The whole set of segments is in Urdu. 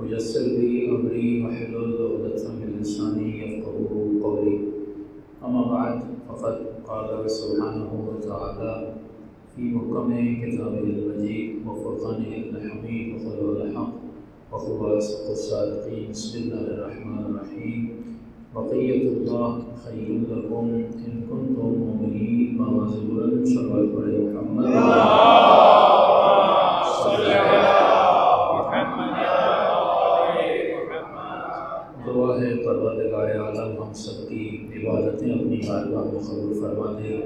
ويسر لي امري، واحلل عقدة من لساني يفقهوا قولي. اما بعد، فقد قال سبحانه وتعالى في محكم كتابه المجيد وفرقانه الحميد وقوله الحق، وهو أصدق الصادقين بسم الله الرحمن الرحيم. بقية الله خير لكم إن كنتم مؤمنين. ما زبرا صلوات عليه محمد دعا ہے پروردگار عالم ہم سب کی عبادتیں اپنی بارگاہ میں قبول فرما دے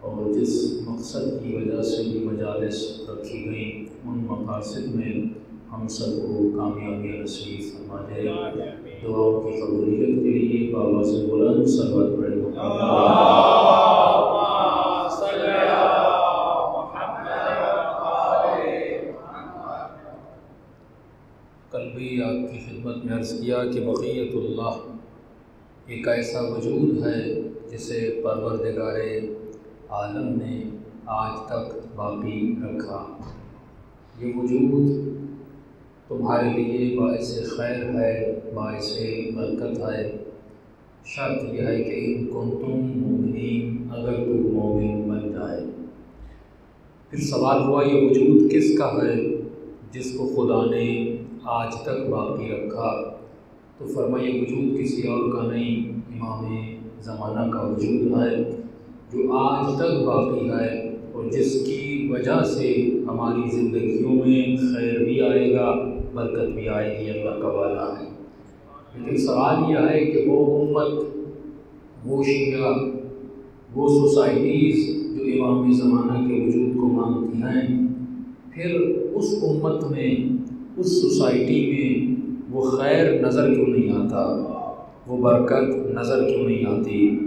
اور جس مقصد کی وجہ سے یہ مجالس رکھی گئیں ان مقاصد میں ہم سب کو کامیابی نصیب فرما دے دعاؤں کی قبولیت کے لیے بابا سے بلند بڑے کل بھی آپ کی خدمت میں عرض کیا کہ بقیت اللہ ایک ایسا وجود ہے جسے پروردگار عالم نے آج تک باقی رکھا۔ یہ وجود تمہارے لیے باعث خیر ہے، باعث برکت ہے۔ شرط یہ ہے کہ ان کن تم مومنین اگر تم مومن بن جائے۔ پھر سوال ہوا، یہ وجود کس کا ہے جس کو خدا نے آج تک باقی رکھا؟ تو فرمائیے، وجود کسی اور کا نہیں، امام زمانہ کا وجود ہے جو آج تک باقی ہے اور جس کی وجہ سے ہماری زندگیوں میں خیر بھی آئے گا۔ برکت بھی آئے گی، اللہ کا والا ہے۔ لیکن سوال یہ ہے کہ وہ امت، وہ شیعہ، وہ سوسائٹیز جو امام زمانہ کے وجود کو مانگتی ہیں، پھر اس امت میں، اس سوسائٹی میں وہ خیر نظر کیوں نہیں آتا؟ وہ برکت نظر کیوں نہیں آتی؟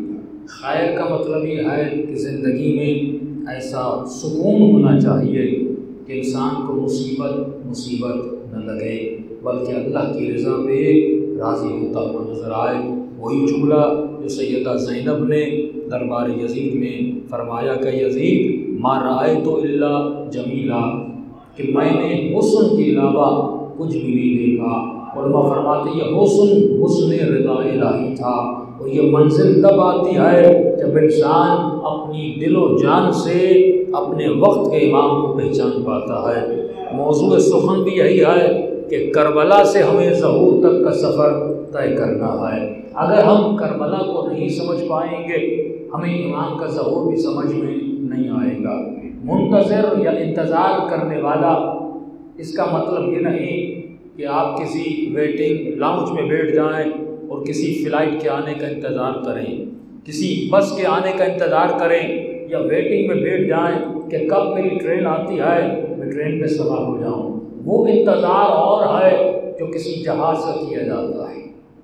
خیر کا مطلب یہ ہے کہ زندگی میں ایسا سکون ہونا چاہیے کہ انسان کو مصیبت مصیبت نہ لگے بلکہ اللہ کی رضا پہ راضی ہوتا ہوا نظر آئے۔ وہی جملہ جو سیدہ زینب نے دربار یزید میں فرمایا کہ یزید مار آئے تو اللہ جمیلہ۔ کہ میں نے حسن کے علاوہ کچھ بھی نہیں دیکھا۔ علماء فرماتے یہ حسن حسن رضا الہی تھا۔ اور یہ منزل تب آتی ہے جب انسان اپنی دل و جان سے اپنے وقت کے امام کو پہچان پاتا ہے۔ موضوع سخن بھی یہی ہے کہ کربلا سے ہمیں ظہور تک کا سفر طے کرنا ہے۔ اگر ہم کربلا کو نہیں سمجھ پائیں گے، ہمیں امام کا ظہور بھی سمجھ میں نہیں آئے گا۔ منتظر یا انتظار کرنے والا، اس کا مطلب یہ نہیں کہ آپ کسی ویٹنگ لاؤنج میں بیٹھ جائیں اور کسی فلائٹ کے آنے کا انتظار کریں۔ کسی بس کے آنے کا انتظار کریں یا ویٹنگ میں بیٹھ جائیں کہ کب میری ٹرین آتی ہے ٹرین پہ سوار ہو جاؤں، وہ انتظار اور ہے جو کسی جہاز کا کیا جاتا ہے۔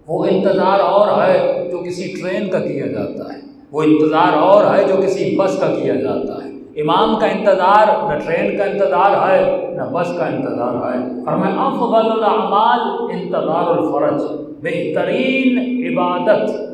وہ انتظار اور ہے جو کسی ٹرین کا کیا جاتا ہے۔ وہ انتظار اور ہے جو کسی بس کا کیا جاتا ہے۔ امام کا انتظار، نہ ٹرین کا انتظار ہے، نہ بس کا انتظار ہے۔ اور میں افضل الاعمال انتظار الفرج، بہترین عبادت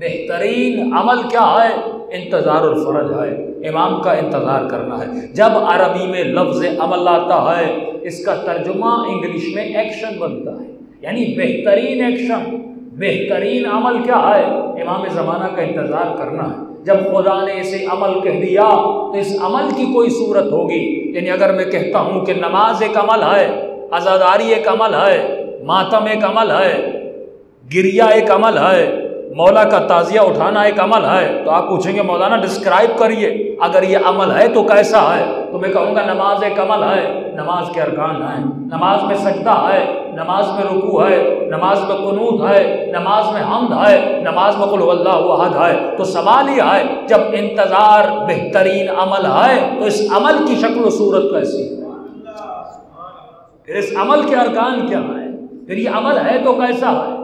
بہترین عمل کیا ہے؟ انتظار الفرج ہے۔ امام کا انتظار کرنا ہے۔ جب عربی میں لفظ عمل آتا ہے، اس کا ترجمہ انگلش میں ایکشن بنتا ہے۔ یعنی بہترین ایکشن بہترین عمل کیا ہے؟ امام زمانہ کا انتظار کرنا ہے۔ جب خدا نے اسے عمل کہہ دیا، تو اس عمل کی کوئی صورت ہوگی؟ یعنی اگر میں کہتا ہوں کہ نماز ایک عمل ہے عزاداری ایک عمل ہے، ماتم ایک عمل ہے گریا ایک عمل ہے مولا کا تعزیہ اٹھانا ایک عمل ہے، تو آپ پوچھیں گے، مولانا ڈسکرائب کریے۔ اگر یہ عمل ہے تو کیسا ہے؟ تو میں کہوں گا، نماز ایک عمل ہے۔ نماز کے ارکان ہیں۔ نماز میں سجدہ ہے، نماز میں رکوع ہے، نماز میں قنوط ہے، نماز میں حمد ہے، نماز میں قل اللہ احد ہے۔ تو سوال یہ ہے، جب انتظار بہترین عمل ہے، تو اس عمل کی شکل و صورت کیسی ہے؟ پھر اس عمل کے ارکان کیا ہے پھر یہ عمل ہے تو کیسا ہے؟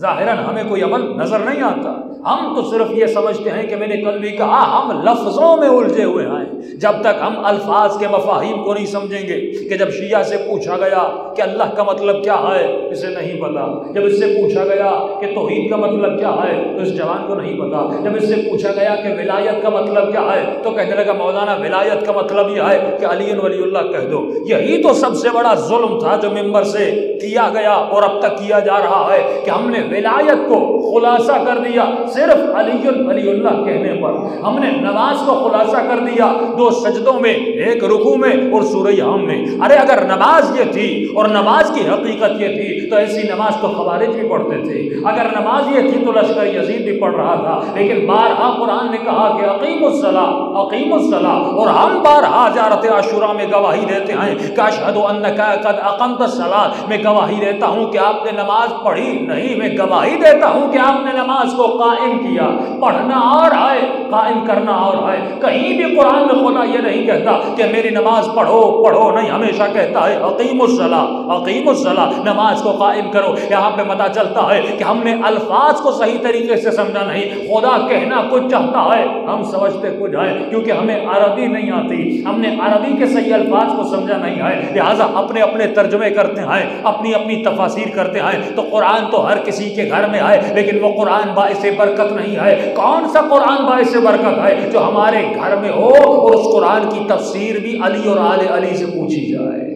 ظاہراً ہمیں کوئی عمل نظر نہیں آتا۔ ہم تو صرف یہ سمجھتے ہیں کہ میں نے کل بھی کہا، ہم لفظوں میں الجھے ہوئے ہیں۔ جب تک ہم الفاظ کے مفاہیم کو نہیں سمجھیں گے کہ جب شیعہ سے پوچھا گیا کہ اللہ کا مطلب کیا ہے، اسے نہیں پتا۔ جب اس سے پوچھا گیا کہ توحید کا مطلب کیا ہے، تو اس جوان کو نہیں پتا۔ جب اس سے پوچھا گیا کہ ولایت کا مطلب کیا ہے، تو کہنے لگا، مولانا ولایت کا مطلب یہ ہے کہ علی ولی اللہ کہہ دو۔ یہی تو سب سے بڑا ظلم تھا جو ممبر سے کیا گیا اور اب تک کیا جا رہا ہے کہ ہم نے ولایت کو خلاصہ کر دیا، صرف علی ولی اللہ کہنے پر۔ ہم نے نماز کو خلاصہ کر دیا دو سجدوں میں، ایک رکو میں اور سورہ ہم میں۔ ارے، اگر نماز یہ تھی اور نماز کی حقیقت یہ تھی، تو ایسی نماز تو خوارج بھی پڑھتے تھے۔ اگر نماز یہ تھی تو لشکر یزید بھی پڑھ رہا تھا۔ لیکن بارہا قرآن نے کہا کہ عقیم الصلاح عقیم الصلاح اور ہم بارہا جارت عاشورہ میں گواہی دیتے ہیں کہ اشہد انکا قد اقمت الصلاح میں گواہی دیتا ہوں کہ آپ نے نماز پڑھی نہیں، میں گواہی دیتا ہوں کہ آپ نے نماز کو قائم کیا، پڑھنا اور آئے، قائم کرنا اور آئے۔ کہیں بھی قرآن میں خدا یہ نہیں کہتا کہ میری نماز پڑھو پڑھو نہیں، ہمیشہ کہتا ہے عقیم الصلاح عقیم الصلاح نماز کو قائم کرو۔ یہاں پہ پتہ چلتا ہے کہ ہم نے الفاظ کو صحیح طریقے سے سمجھا نہیں۔ خدا کہنا کچھ چاہتا ہے، ہم سمجھتے کچھ ہے کیونکہ ہمیں عربی نہیں آتی۔ ہم نے عربی کے صحیح الفاظ کو سمجھا نہیں ہے۔ لہٰذا اپنے اپنے ترجمے کرتے ہیں، اپنی اپنی تفاصیر کرتے ہیں۔ تو قرآن تو ہر کسی کے گھر میں آئے، لیکن وہ قرآن باعث برکت نہیں ہے کون سا قرآن باعث برکت ہے جو ہمارے گھر میں ہو اور اس قرآن کی تفسیر بھی علی اور آل علی سے پوچھی جائے۔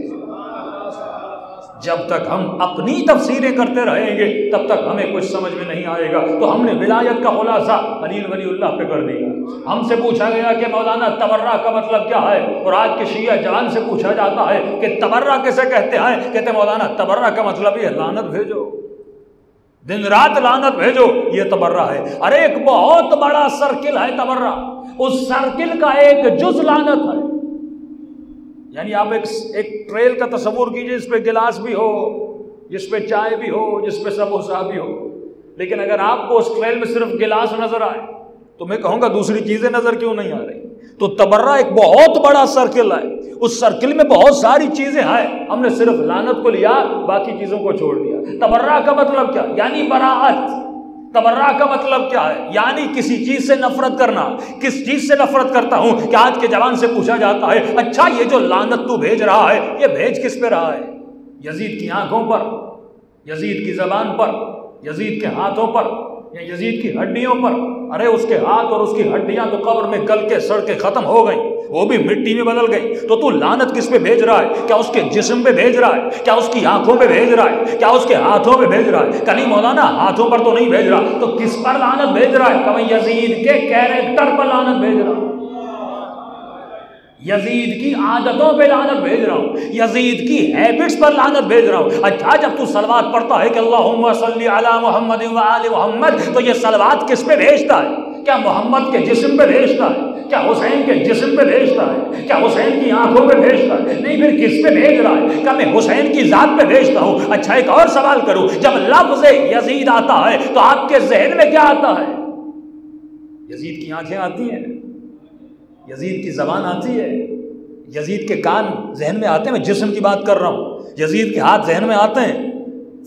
جب تک ہم اپنی تفسیریں کرتے رہیں گے، تب تک ہمیں کچھ سمجھ میں نہیں آئے گا۔ تو ہم نے ولایت کا خلاصہ علی ولی اللہ پہ کر دیا۔ ہم سے پوچھا گیا کہ مولانا تبرہ کا مطلب کیا ہے؟ اور آج کے شیعہ جان سے پوچھا جاتا ہے کہ تبرہ کیسے کہتے ہیں؟ کہتے مولانا تبرہ کا مطلب یہ لانت بھیجو۔ دن رات لانت بھیجو، یہ تبرہ ہے۔ ارے، ایک بہت بڑا سرکل ہے تبرہ۔ اس سرکل کا ایک جز لانت ہے۔ یعنی آپ ایک ایک ٹریل کا تصور کیجیے جس پہ گلاس بھی ہو، جس پہ چائے بھی ہو، جس پہ سموسا بھی ہو۔ لیکن اگر آپ کو اس ٹریل میں صرف گلاس نظر آئے تو میں کہوں گا دوسری چیزیں نظر کیوں نہیں آ رہی؟ تو تبرہ ایک بہت بڑا سرکل ہے۔ اس سرکل میں بہت ساری چیزیں ہیں۔ ہم نے صرف لانت کو لیا، باقی چیزوں کو چھوڑ دیا۔ تبرہ کا مطلب کیا؟ یعنی براعت۔ تبرہ کا مطلب کیا ہے؟ یعنی کسی چیز سے نفرت کرنا۔ کس چیز سے نفرت کرتا ہوں؟ کہ آج کے جوان سے پوچھا جاتا ہے اچھا یہ جو لانت تو بھیج رہا ہے، یہ بھیج کس پہ رہا ہے؟ یزید کی آنکھوں پر، یزید کی زبان پر، یزید کے ہاتھوں پر۔ یا یزید کی ہڈیوں پر۔ ارے، اس کے ہاتھ اور اس کی ہڈیاں تو قبر میں گل کے سڑ کے ختم ہو گئیں۔ وہ بھی مٹی میں بدل گئی۔ تو تو لانت کس پہ بھیج رہا ہے؟ کیا اس کے جسم پہ بھیج رہا ہے؟ کیا اس کی آنکھوں پہ بھیج رہا ہے؟ کیا اس کے ہاتھوں پہ بھیج رہا ہے؟ کلی مولانا ہاتھوں پر تو نہیں بھیج رہا۔ تو کس پر لانت بھیج رہا ہے؟ یزید کے کیریکٹر پر لانت بھیج رہا ہے۔ یزید کی عادتوں پہ لعنت بھیج رہا ہوں۔ یزید کی ہیبٹس پر لعنت بھیج رہا ہوں۔ اچھا جب تو سلوات پڑھتا ہے کہ اللہم صلی علی محمد و آل محمد، تو یہ سلوات کس پہ بھیجتا ہے؟ کیا محمد کے جسم پہ بھیجتا ہے؟ کیا حسین کے جسم پہ بھیجتا ہے؟ کیا حسین کی آنکھوں پہ بھیجتا ہے؟ نہیں، پھر کس پہ بھیج رہا ہے؟ کیا میں حسین کی ذات پہ بھیجتا ہوں؟ اچھا ایک اور سوال کروں۔ جب لفظ یزید آتا ہے تو آپ کے ذہن میں کیا آتا ہے؟ یزید کی آنکھیں آتی ہیں۔ یزید کی زبان آتی ہے، یزید کے کان ذہن میں آتے ہیں، میں جسم کی بات کر رہا ہوں۔ یزید کے ہاتھ ذہن میں آتے ہیں۔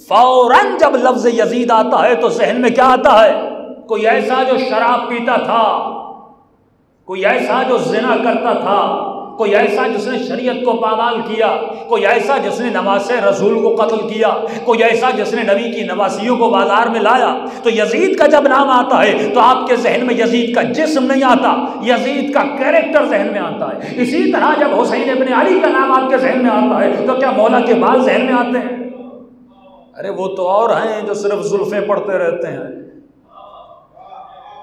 فوراً جب لفظ یزید آتا ہے تو ذہن میں کیا آتا ہے؟ کوئی ایسا جو شراب پیتا تھا، کوئی ایسا جو زنا کرتا تھا۔ کوئی ایسا جس نے شریعت کو پامال کیا، کوئی ایسا جس نے نواز رسول کو قتل کیا، کوئی ایسا جس نے نبی کی نواسیوں کو بازار میں لایا۔ تو یزید کا جب نام آتا ہے، تو آپ کے ذہن میں یزید کا جسم نہیں آتا، یزید کا کیریکٹر ذہن میں آتا ہے۔ اسی طرح جب حسین ابن علی کا نام آپ کے ذہن میں آتا ہے، تو کیا مولا کے بال ذہن میں آتے ہیں؟ ارے وہ تو اور ہیں جو صرف زلفیں پڑھتے رہتے ہیں۔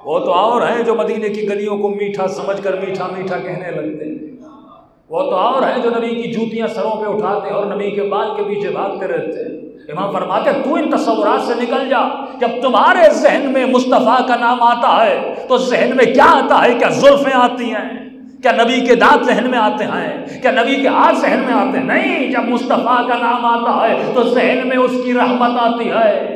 وہ تو اور ہیں جو مدینے کی گلیوں کو میٹھا سمجھ کر میٹھا میٹھا کہنے لگتے ہیں۔ وہ تو اور ہیں جو نبی کی جوتیاں سروں پہ اٹھاتے اور نبی کے بال کے پیچھے بھاگتے رہتے ہیں۔ امام فرماتے تو ان تصورات سے نکل جا۔ جب تمہارے ذہن میں مصطفیٰ کا نام آتا ہے، تو ذہن میں کیا آتا ہے؟ کیا زلفیں آتی ہیں؟ کیا نبی کے دانت ذہن میں آتے ہیں؟ کیا نبی کے ہاتھ ذہن میں آتے ہیں؟ نہیں، جب مصطفیٰ کا نام آتا ہے، تو ذہن میں اس کی رحمت آتی ہے۔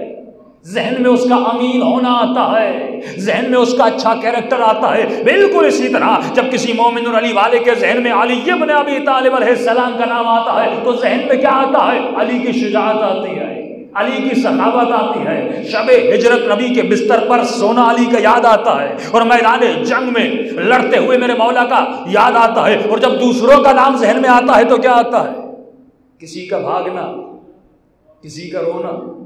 ذہن میں اس کا امین ہونا آتا ہے، ذہن میں اس کا اچھا کیریکٹر آتا ہے۔ بالکل اسی طرح جب کسی مومن علی والے کے ذہن میں علی ابی طالب علیہ السلام کا نام آتا ہے، تو ذہن میں کیا آتا ہے؟ علی کی شجاعت آتی ہے، علی کی سخاوت آتی ہے۔ شب ہجرت نبی کے بستر پر سونا علی کا یاد آتا ہے اور میدان جنگ میں لڑتے ہوئے میرے مولا کا یاد آتا ہے۔ اور جب دوسروں کا نام ذہن میں آتا ہے تو کیا آتا ہے؟ کسی کا بھاگنا، کسی کا رونا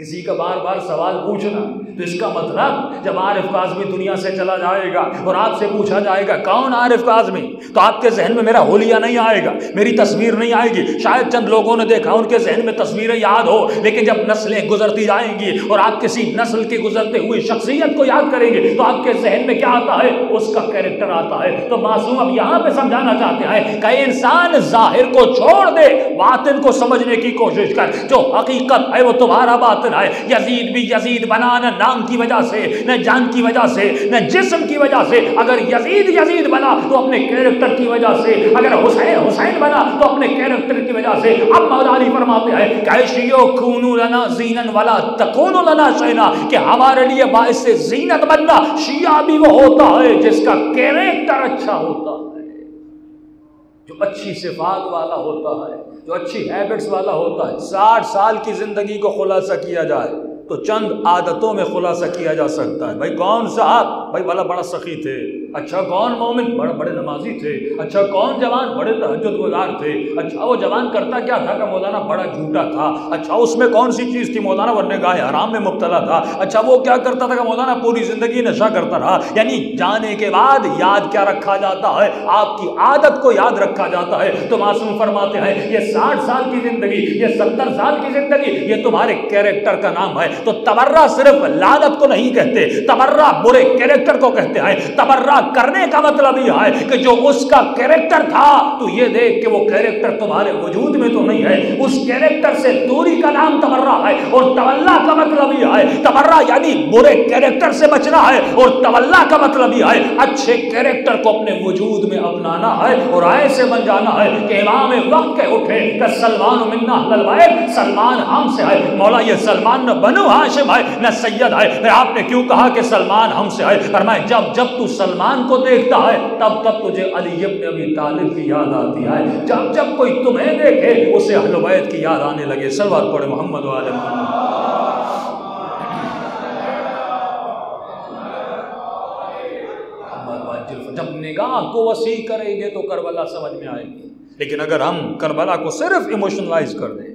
کسی کا بار بار سوال پوچھنا تو اس کا مطلب جب عارف کاظمی دنیا سے چلا جائے گا اور آپ سے پوچھا جائے گا کون عارف کاظمی؟ تو آپ کے ذہن میں میرا ہولیا نہیں آئے گا، میری تصویر نہیں آئے گی۔ شاید چند لوگوں نے دیکھا، ان کے ذہن میں تصویریں یاد ہو، لیکن جب نسلیں گزرتی جائیں گی اور آپ کسی نسل کی گزرتے ہوئی شخصیت کو یاد کریں گے، تو آپ کے ذہن میں کیا آتا ہے؟ اس کا کیریکٹر آتا ہے۔ تو معصوم اب یہاں پہ سمجھانا چاہتے ہیں کہ انسان ظاہر کو چھوڑ دے، باطن کو سمجھنے کی کوشش کر۔ جو حقیقت ہے وہ تمہارا باطن ہے، یزید بھی یزید بنا، نہ نام کی وجہ سے، نہ جان کی وجہ سے، نہ جسم کی وجہ سے۔ اگر یزید یزید بنا تو اپنے کیریکٹر کی وجہ سے، اگر حسین حسین بنا تو اپنے کیریکٹر کی وجہ سے۔ اب مولا علی فرماتے ہیں کیشیو کونو لنا زینن والا تکونو لنا شینا کہ ہمارے لیے باعث زینت بننا شیعہ بھی وہ ہوتا ہے جس کا کیریکٹر اچھا ہوتا ہے۔ جو اچھی صفات والا ہوتا ہے، جو اچھی ہیبٹس والا ہوتا ہے، ساٹھ سال کی زندگی کو خلاصہ کیا جائے تو چند عادتوں میں خلاصہ کیا جا سکتا ہے۔ بھائی کون صاحب بھائی بھلا بڑا سخی تھے۔ اچھا کون مومن؟ بڑے بڑے نمازی تھے۔ اچھا کون جوان؟ بڑے تحجد گزار تھے۔ اچھا وہ جوان کرتا کیا تھا کہ مولانا بڑا جھوٹا تھا؟ اچھا اس میں کون سی چیز تھی؟ مولانا ورنہ گاہ حرام میں مبتلا تھا۔ اچھا وہ کیا کرتا تھا کہ مولانا پوری زندگی نشہ کرتا رہا؟ یعنی جانے کے بعد یاد کیا رکھا جاتا ہے؟ آپ کی عادت کو یاد رکھا جاتا ہے۔ تو معصوم فرماتے ہیں، یہ ساٹھ سال کی زندگی، یہ ستر سال کی زندگی، یہ تمہارے کیریکٹر کا نام ہے۔ تو تبرہ صرف لادت کو نہیں کہتے، تبرہ برے کیریکٹر کو کہتے ہیں۔ تبرہ کرنے کا مطلب یہ ہے کہ جو اس کا کیریکٹر تھا، تو یہ دیکھ کہ وہ کیریکٹر تمہارے وجود میں تو نہیں ہے۔ اس کیریکٹر سے دوری کا نام تبرہ ہے اور تولہ کا مطلب یہ ہے تبرہ یعنی برے کیریکٹر سے بچنا ہے۔ اور تولہ کا مطلب یہ ہے، اچھے کیریکٹر کو اپنے وجود میں اپنانا ہے اور آئے سے بن جانا ہے کہ امام وقت کے اٹھے کہ سلمان منا حلال سلمان ہم سے ہے۔ مولا یہ سلمان نہ بنو ہاشم ہے، نہ سید ہے۔ پھر آپ نے کیوں کہا کہ سلمان ہم سے ہے؟ فرمائے جب جب تو سلمان کو دیکھتا ہے، تب تب تجھے علی ابن ابی طالب کی یاد آتی ہے۔ جب جب کوئی تمہیں دیکھے، اسے اہل بیت کی یاد آنے لگے۔ سلوات پڑھے محمد و آل محمد۔ جب نگاہ کو وسیع کریں گے تو کربلا سمجھ میں آئے گی۔ لیکن اگر ہم کربلا کو صرف ایموشنلائز کر دیں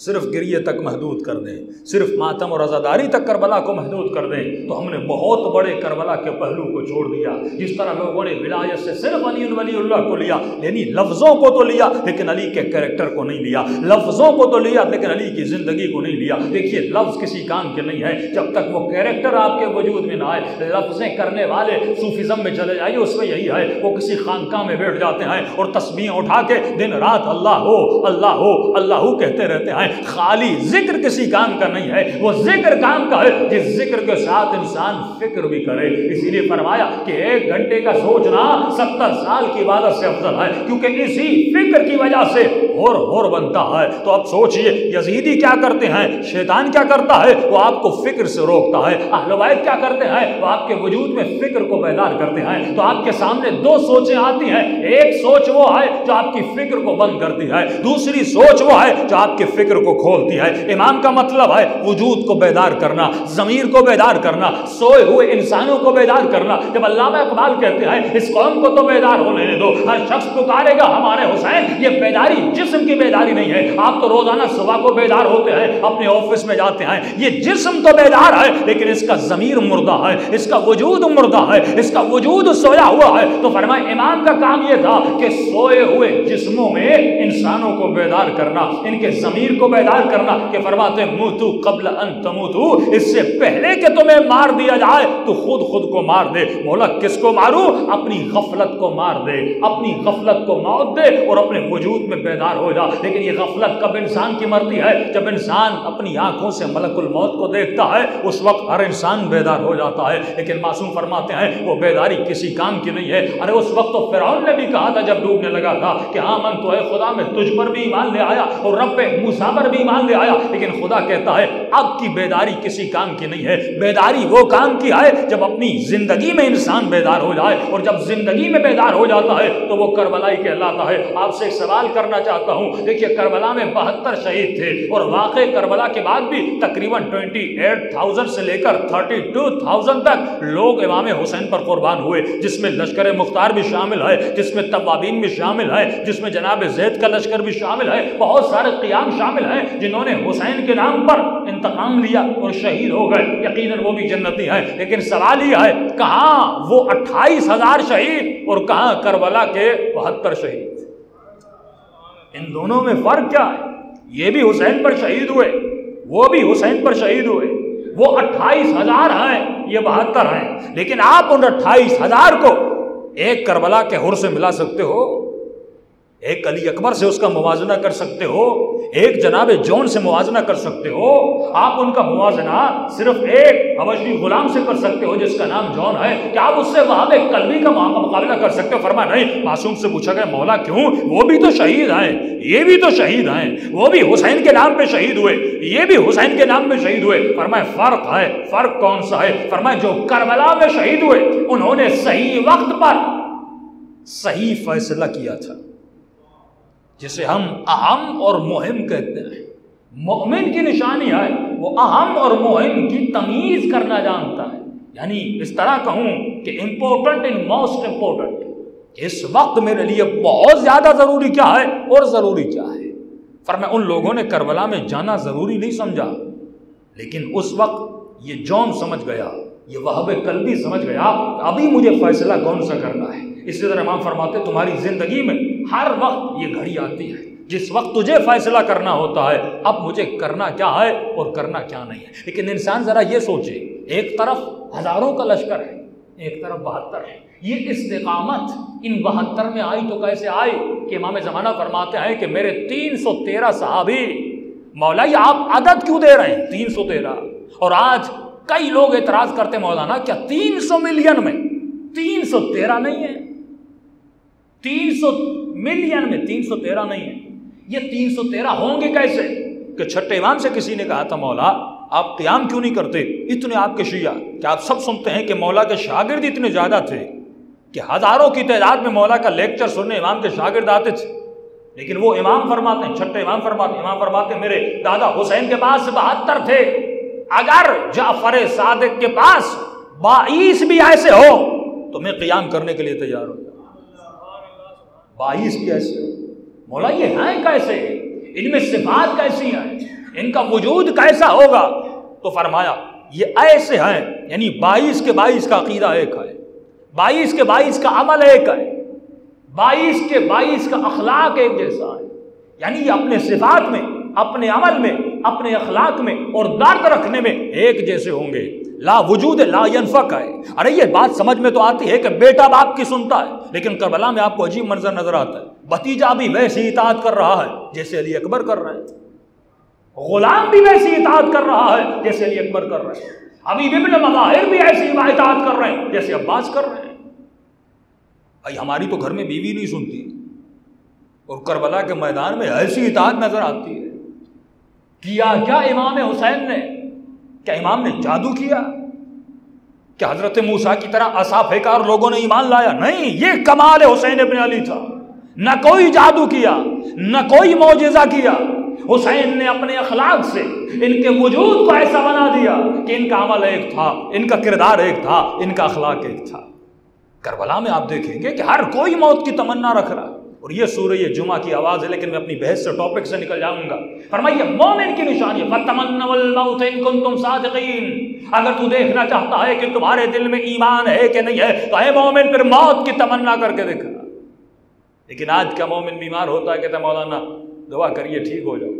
صرف گریے تک محدود کر دیں، صرف ماتم اور عزاداری تک کربلا کو محدود کر دیں، تو ہم نے بہت بڑے کربلا کے پہلو کو چھوڑ دیا۔ جس طرح لوگوں نے ولایت سے صرف علی ولی اللہ کو لیا یعنی لفظوں کو تو لیا، لیکن علی کے کریکٹر کو نہیں لیا۔ لفظوں کو تو لیا، لیکن علی کی زندگی کو نہیں لیا۔ دیکھیے، لفظ کسی کام کے نہیں ہے۔ جب تک وہ کریکٹر آپ کے وجود میں نہ آئے، لفظیں کرنے والے صوفیزم میں چلے جائیے، اس میں یہی ہے۔ وہ کسی خانقاہ میں بیٹھ جاتے ہیں اور تصویر اٹھا کے دن رات اللہ ہو اللہ ہو اللہ ہو کہتے رہتے ہیں۔ خالی ذکر کسی کام کا نہیں ہے، وہ ذکر کام کا ہے جس ذکر کے ساتھ انسان فکر بھی کرے۔ اسی لیے فرمایا کہ ایک گھنٹے کا سوچنا ستر سال کی عبادت سے افضل ہے، کیونکہ اسی فکر کی وجہ سے ہور ہور بنتا ہے۔ تو اب سوچئے، یزیدی کیا کرتے ہیں؟ شیطان کیا کرتا ہے؟ وہ آپ کو فکر سے روکتا ہے۔ اہل بیت کیا کرتے ہیں؟ وہ آپ کے وجود میں فکر کو بیدار کرتے ہیں۔ تو آپ کے سامنے دو سوچیں آتی ہیں۔ ایک سوچ وہ ہے جو آپ کی فکر کو بند کرتی ہے۔ دوسری سوچ وہ ہے جو آپ کے فکر کو کھولتی ہے۔ ایمان کا مطلب ہے وجود کو بیدار کرنا، ضمیر کو بیدار کرنا، سوئے ہوئے انسانوں کو بیدار کرنا۔ جب علامہ اقبال کہتے ہیں، اس قوم کو تو بیدار ہو لینے دو، ہر شخص پکارے گا، ہمارے حسین، یہ بیداری، جسم کی بیداری نہیں ہے۔ آپ تو روزانہ صبح کو بیدار ہوتے ہیں، اپنے آفس میں جاتے ہیں۔ یہ جسم تو بیدار ہے، لیکن اس کا ضمیر مردہ ہے، اس کا وجود مردہ ہے، اس کا وجود سویا ہوا ہے۔ تو فرمائے، امام کا کام یہ تھا کہ سوئے ہوئے جسموں میں انسانوں کو بیدار کرنا، ان کے ضمیر کو بیدار کرنا کہ فرماتے موتو قبل ان تموتو. اس سے پہلے کہ تمہیں مار دیا جائے، تو خود خود کو مار دے۔ مولا کس کو مارو اپنی غفلت کو مار دے، اپنی غفلت کو موت دے اور اپنے وجود میں بیدار ہو جا۔ لیکن یہ غفلت کب انسان کی مرتی ہے؟ جب انسان اپنی آنکھوں سے ملک الموت کو دیکھتا ہے، اس وقت ہر انسان بیدار ہو جاتا ہے۔ لیکن معصوم فرماتے ہیں، وہ بیداری کسی کام کی نہیں ہے۔ ارے، اس وقت تو فرعون نے بھی کہا تھا، جب ڈوبنے لگا تھا کہ ہاں من تو ہے خدا میں، تجھ پر بھی ایمان لے آیا اور رب موسیٰ موسا بھی ایمان لے آیا، لیکن خدا کہتا ہے، اب کی بیداری کسی کام کی نہیں ہے۔ بیداری وہ کام کی ہے جب اپنی زندگی میں انسان بیدار ہو جائے، اور جب زندگی میں بیدار ہو جاتا ہے تو وہ کربلائی کہلاتا ہے۔ آپ سے ایک سوال کرنا چاہتا ہوں۔ دیکھیے، کربلا میں بہتر شہید تھے، اور واقع کربلا کے بعد بھی تقریباً ٹوئنٹی ایٹ تھاؤزینڈ سے لے کر تھرٹی ٹو تھاؤزینڈ تک لوگ امام حسین پر قربان ہوئے، جس میں لشکر مختار بھی شامل ہے، جس میں طوابین بھی شامل ہے، جس میں جناب زید کا لشکر بھی شامل ہے، بہت سارے قیام شامل ہیں جنہوں نے حسین کے نام پر انتقام لیا اور شہید ہو گئے. یقیناً وہ بھی جنتی ہیں لیکن سوال یہ ہے، کہاں وہ اٹھائیس ہزار شہید اور کہاں کربلا کے بہتر شہید ان دونوں میں فرق کیا ہے؟ یہ بھی حسین پر شہید ہوئے، وہ بھی حسین پر شہید ہوئے. وہ اٹھائیس ہزار ہیں، یہ بہتر ہیں. لیکن آپ ان اٹھائیس ہزار کو ایک کربلا کے حر سے ملا سکتے ہو؟ ایک علی اکبر سے اس کا موازنہ کر سکتے ہو، ایک جناب جون سے موازنہ کر سکتے ہو، آپ ان کا موازنہ صرف ایک حبشی غلام سے کر سکتے ہو، جس کا نام جون ہے۔ کیا آپ اس سے وہاں پہ کلبی کا مقابلہ کر سکتے ہو؟ فرما نہیں، معصوم سے پوچھا گیا، مولا کیوں؟ وہ بھی تو شہید ہیں، یہ بھی تو شہید ہیں۔ وہ بھی حسین کے نام پہ شہید ہوئے، یہ بھی حسین کے نام پہ شہید ہوئے۔ فرمائے فرق ہے، فرق کون سا ہے؟ فرمائے جو کربلا میں شہید ہوئے، انہوں نے صحیح وقت پر صحیح فیصلہ کیا تھا۔ جسے ہم اہم اور مہم کہتے ہیں۔ مومن کی نشانی ہے، وہ اہم اور مہم کی تمیز کرنا جانتا ہے۔ یعنی اس طرح کہوں کہ امپورٹنٹ ان موسٹ امپورٹنٹ اس وقت میرے لیے بہت زیادہ ضروری کیا ہے اور ضروری کیا ہے۔ فرمائے ان لوگوں نے کربلا میں جانا ضروری نہیں سمجھا۔ لیکن اس وقت یہ جون سمجھ گیا، یہ وہ کلبی سمجھ گیا ابھی مجھے فیصلہ کون سا کرنا ہے۔ اسی طرح امام فرماتے تمہاری زندگی میں ہر وقت یہ گھڑی آتی ہے۔ جس وقت تجھے فیصلہ کرنا ہوتا ہے، اب مجھے کرنا کیا ہے اور کرنا کیا نہیں ہے۔ لیکن انسان ذرا یہ سوچے، ایک طرف ہزاروں کا لشکر ہے، ایک طرف بہتر ہے۔ یہ استقامت ان بہتر میں آئی تو کیسے آئی؟ کہ امام زمانہ فرماتے ہیں کہ میرے تین سو تیرہ صحابی مولا یہ آپ عدد کیوں دے رہے ہیں؟ تین سو تیرہ۔ اور آج کئی لوگ اعتراض کرتے مولانا، کیا تین سو ملین میں، تین سو تیرہ نہیں ہے؟ تین سو ملین میں تین سو تیرہ نہیں ہے۔ یہ تین سو تیرہ ہوں گے کیسے؟ کہ چھٹے امام سے کسی نے کہا تھا، مولا، آپ قیام کیوں نہیں کرتے؟ اتنے آپ کے شیعہ کہ آپ سب سنتے ہیں کہ مولا کے شاگرد اتنے زیادہ تھے؟ کہ ہزاروں کی تعداد میں مولا کا لیکچر سننے امام کے شاگرد آتے تھے۔ لیکن وہ امام فرماتے ہیں، چھٹے امام فرماتے ہیں، امام فرماتے ہیں، میرے دادا حسین کے پاس بہتر تھے۔ اگر جعفر صادق کے پاس بائیس بھی ایسے ہو، تو میں قیام کرنے کے لیے تیار ہوں۔ باعث کیسے ایسے مولا یہ ہیں کیسے ان میں صفات کیسی ہیں ان کا وجود کیسا ہوگا تو فرمایا یہ ایسے ہیں یعنی بائیس کے بائیس کا عقیدہ ایک ہے بائیس کے بائیس کا عمل ایک ہے بائیس کے بائیس کا اخلاق ایک جیسا ہے یعنی یہ اپنے صفات میں اپنے عمل میں اپنے اخلاق میں اور درد رکھنے میں ایک جیسے ہوں گے۔ لا وجود، لا ينفق ہے۔ ارے، یہ بات سمجھ میں تو آتی ہے کہ بیٹا باپ کی سنتا ہے، لیکن کربلا میں آپ کو عجیب منظر نظر آتا ہے۔ بتیجا بھی ویسی اطاعت کر رہا ہے، جیسے علی اکبر کر رہے ہیں۔ غلام بھی ویسی اطاعت کر رہا ہے، جیسے علی اکبر کر رہے ہیں۔ ابھی ابن مظاہر بھی ایسی اطاعت کر رہے ہیں، جیسے عباس کر رہے ہیں۔ بھائی، ہماری تو گھر میں بیوی نہیں سنتی۔ اور کربلا کے میدان میں ایسی اطاعت نظر آتی ہے۔ کیا کیا امام حسین نے، کیا امام نے جادو کیا؟ کیا حضرت موسا کی طرح اصافیکار لوگوں نے ایمان لایا؟ نہیں، یہ کمال حسین ابن علی تھا۔ نہ کوئی جادو کیا، نہ کوئی معجزہ کیا۔ حسین نے اپنے اخلاق سے ان کے وجود کو ایسا بنا دیا کہ ان کا عمل ایک تھا، ان کا کردار ایک تھا، ان کا اخلاق ایک تھا۔ کربلا میں آپ دیکھیں گے کہ ہر کوئی موت کی تمنا رکھ رہا اور یہ سورہ یہ جمعہ کی آواز ہے، لیکن میں اپنی بحث سے ٹاپک سے نکل جاؤں گا۔ فرمائیے، مومن کی نشانی فَتَمَنَّوَ الْمَوْتَ إِن كُنْتُمْ صَادِقِينَ۔ اگر تو دیکھنا چاہتا ہے کہ تمہارے دل میں ایمان ہے کہ نہیں ہے، تو اے مومن، پھر موت کی تمنا کر کے دیکھنا۔ لیکن آج کا مومن بیمار ہوتا ہے کہتا ہے، مولانا، دعا کریے، ٹھیک ہو جاؤ۔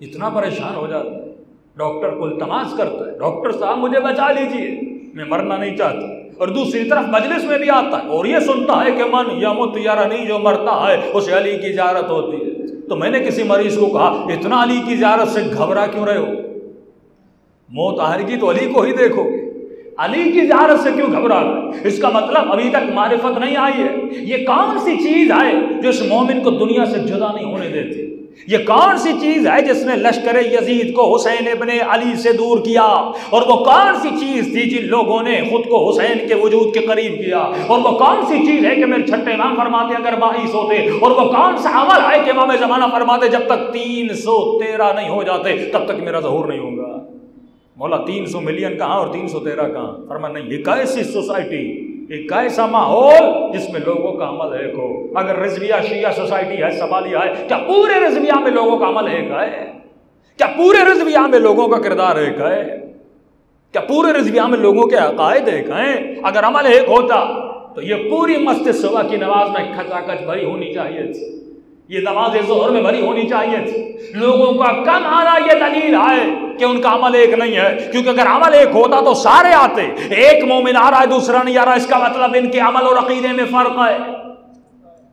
اتنا پریشان ہو جاتا ہے۔ ڈاکٹر کو التماس کرتا ہے۔ ڈاکٹر صاحب، مجھے بچا لیجیے۔ میں مرنا نہیں چاہتا۔ اور دوسری طرف مجلس میں بھی آتا ہے اور یہ سنتا ہے کہ من یا مت یا نہیں جو مرتا ہے اسے علی کی زیارت ہوتی ہے۔ تو میں نے کسی مریض کو کہا، اتنا علی کی زیارت سے گھبرا کیوں رہے ہو؟ موت آہر کی تو علی کو ہی دیکھو۔ گے علی کی زیارت سے کیوں گھبرا رہے اس کا مطلب ابھی تک معرفت نہیں آئی ہے۔ یہ کون سی چیز ہے جو اس مومن کو دنیا سے جدا نہیں ہونے دیتی؟ یہ کون سی چیز ہے جس نے لشکر یزید کو حسین ابن علی سے دور کیا؟ اور وہ کون سی چیز تھی جن لوگوں نے خود کو حسین کے وجود کے قریب کیا؟ اور وہ کون سی چیز ہے کہ میرے چھٹے امام فرماتے اگر بائیس ہوتے؟ اور وہ کون سا عمل ہے کہ امام زمانہ فرماتے جب تک تین سو تیرہ نہیں ہو جاتے، تب تک میرا ظہور نہیں ہوگا؟ مولا تین سو ملین کہاں اور تین سو تیرہ کہاں؟ فرما نہیں، یہ کیسی سوسائٹی؟ ایک ایسا ماحول جس میں لوگوں کا عمل ایک ہو۔ اگر رضویہ شیعہ سوسائٹی ہے سوالیہ ہے کیا پورے رضویہ میں لوگوں کا عمل ایک ہے؟ کیا پورے رضویہ میں لوگوں کا کردار ایک ہے؟ کیا پورے رضویہ میں لوگوں کے عقائد ایک ہیں؟ اگر عمل ایک ہوتا تو یہ پوری مسجد صبح کی نماز میں کھچا کچ بھری ہونی چاہیے تھی۔ یہ نماز ظہر میں بھری ہونی چاہیے۔ تھی لوگوں کا کم آنا یہ دلیل ہے کہ ان کا عمل ایک نہیں ہے۔ کیونکہ اگر عمل ایک ہوتا تو سارے آتے۔ ایک مومن آ رہا ہے دوسرا نہیں آ رہا اس کا مطلب ان کے عمل اور عقیدے میں فرق ہے۔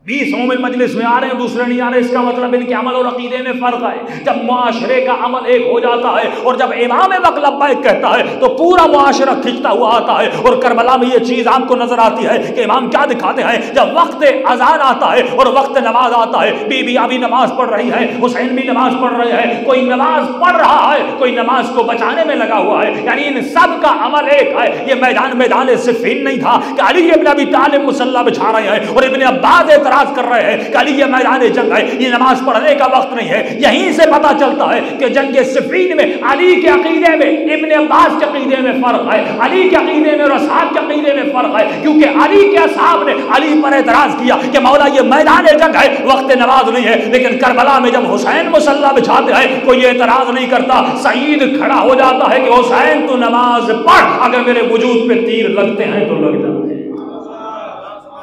بیس مومن مجلس میں آ رہے ہیں، دوسرے نہیں آ رہے، اس کا مطلب ان کے عمل اور عقیدے میں فرق ہے۔ جب معاشرے کا عمل ایک ہو جاتا ہے اور جب امام وقت لبیک کہتا ہے تو پورا معاشرہ کھنچتا ہوا آتا ہے اور کربلا میں یہ چیز آپ کو نظر آتی ہے کہ امام کیا دکھاتے ہیں؟ جب وقت اذان آتا ہے اور وقت نماز آتا ہے بی بی ابھی نماز پڑھ رہی ہے، حسین بھی نماز پڑھ رہے ہیں، کوئی نماز پڑھ رہا ہے، کوئی نماز کو بچانے میں لگا ہوا ہے۔ یعنی ان سب کا عمل ایک ہے۔ یہ میدان میدان صفین نہیں تھا کہ علی ابن ابی طالب مسلح بچھا رہے ہیں اور ابن عباس اعتراض کر رہے ہیں کہ علی یہ میدان جنگ ہے، یہ نماز پڑھنے کا وقت نہیں ہے۔ یہیں سے پتا چلتا ہے کہ جنگ صفین میں، علی کے عقیدے میں ابن عباس کے عقیدے میں فرق ہے۔ علی کے عقیدے میں اور اصحاب کے عقیدے میں فرق ہے۔ کیونکہ علی کے اصحاب نے علی پر اعتراض کیا کہ مولا یہ میدان جنگ ہے، وقت نماز نہیں ہے۔ لیکن کربلا میں جب حسین مسلح بچھاتے ہیں، کوئی یہ اعتراض نہیں کرتا۔ سعید کھڑا ہو جاتا ہے کہ حسین تو نماز پڑھ، اگر میرے وجود پہ تیر لگتے ہیں تو لگ جاتے ہیں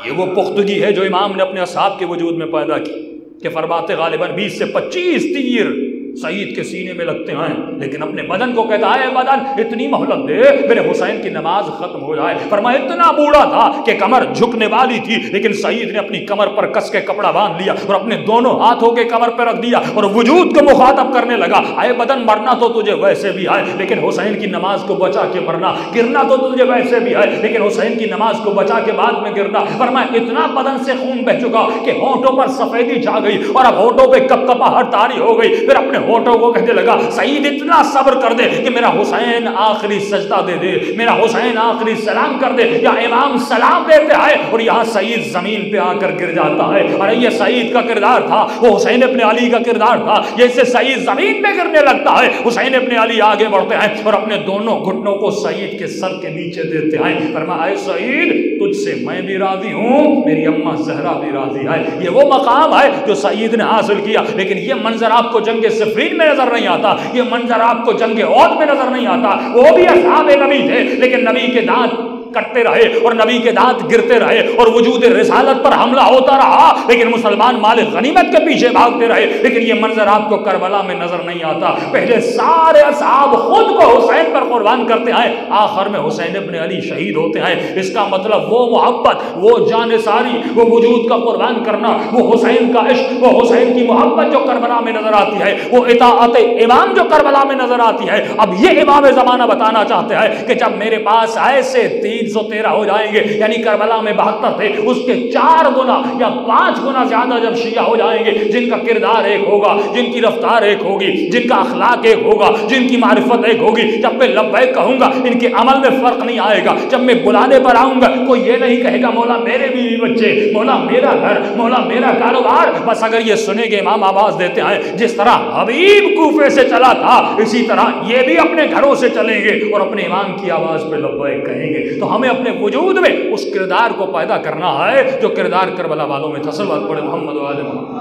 یہ وہ پختگی ہے جو امام نے اپنے اصحاب کے وجود میں پیدا کی کہ فرماتے غالباً بیس سے پچیس تیر سعید کے سینے میں لگتے ہیں، لیکن اپنے بدن کو کہتا ہے بدن، اتنی مہلت دے، میرے حسین کی نماز ختم ہو جائے۔ فرمایا، اتنا بوڑھا تھا کہ کمر جھکنے والی تھی، لیکن سعید نے اپنی کمر پر کس کے کپڑا باندھ لیا اور اپنے دونوں ہاتھوں کے کمر پہ رکھ دیا اور وجود کو مخاطب کرنے لگا۔ آئے بدن، مرنا تو تجھے ویسے بھی آئے لیکن حسین کی نماز کو بچا کے مرنا۔ گرنا تو تجھے ویسے بھی آئے لیکن حسین کی نماز کو بچا کے بعد میں گرنا۔ فرمایا، اتنا بدن سے خون بہ چکا کہ ہونٹوں پر سفیدی چھا گئی اور اب ہونٹوں پہ کپ کپا ہر تاری ہو گئی۔ پھر اپنے ہوٹوں کو کہنے لگا، سعید، اتنا صبر کر دے کہ میرا حسین آخری سجدہ دے دے، میرا حسین آخری سلام کر دے، یا امام سلام دیتے آئے اور یہاں سعید زمین پہ آ کر گر جاتا ہے. اور یہ سعید کا کردار تھا، وہ حسین ابن علی کا کردار تھا جیسے سعید زمین پہ گرنے لگتا ہے۔ حسین ابن علی آگے بڑھتے ہیں اور اپنے دونوں گھٹنوں کو سعید کے سر کے نیچے دیتے ہیں۔ فرما اے سعید، تجھ سے میں بھی راضی ہوں، میری اماں زہرا بھی راضی ہے۔ یہ وہ مقام ہے جو سعید نے حاصل کیا، لیکن یہ منظر آپ کو جنگ صفین میں نظر نہیں آتا، یہ منظر آپ کو جنگ عود میں نظر نہیں آتا، وہ بھی اصحاب نبی تھے، لیکن نبی کے دانت کٹتے رہے اور نبی کے دانت گرتے رہے اور وجود رسالت پر حملہ ہوتا رہا، لیکن مسلمان مال غنیمت کے پیچھے بھاگتے رہے، لیکن یہ منظر آپ کو کربلا میں نظر نہیں آتا۔ پہلے سارے اصحاب خود کو حسین پر قربان کرتے ہیں آخر میں حسین ابن علی شہید ہوتے ہیں اس کا مطلب وہ محبت، وہ جان ساری، وہ وجود کا قربان کرنا، وہ حسین کا عشق، وہ حسین کی محبت جو کربلا میں نظر آتی ہے، وہ اطاعت امام جو کربلا میں نظر آتی ہے۔ اب یہ امام زمانہ بتانا چاہتے ہیں کہ جب میرے پاس ایسے تین تین سو تیرہ ہو جائیں گے یعنی کربلا میں بہتر تھے۔ اس کے چار گنا یا پانچ گنا زیادہ جب شیعہ ہو جائیں گے، جن کا کردار ایک ہوگا، جن کی رفتار ایک ہوگی، جن کا اخلاق ایک ہوگا، جن کی معرفت ایک ہوگی۔ جب میں لبیک کہوں گا، ان کے عمل میں فرق نہیں آئے گا۔ جب میں بلانے پر آؤں گا، کوئی یہ نہیں کہے گا، مولا میرے بیوی بچے، مولا میرا گھر، مولا میرا کاروبار۔ بس اگر یہ سنے گے، امام آواز دیتے ہیں، جس طرح حبیب کوفے سے چلا تھا، اسی طرح یہ بھی اپنے گھروں سے چلیں گے اور اپنے امام کی آواز پہ لبیک کہیں گے۔ تو ہمیں اپنے وجود میں اس کردار کو پیدا کرنا ہے جو کردار کربلا والوں میں تھا۔ بات پڑے محمد والے محمد۔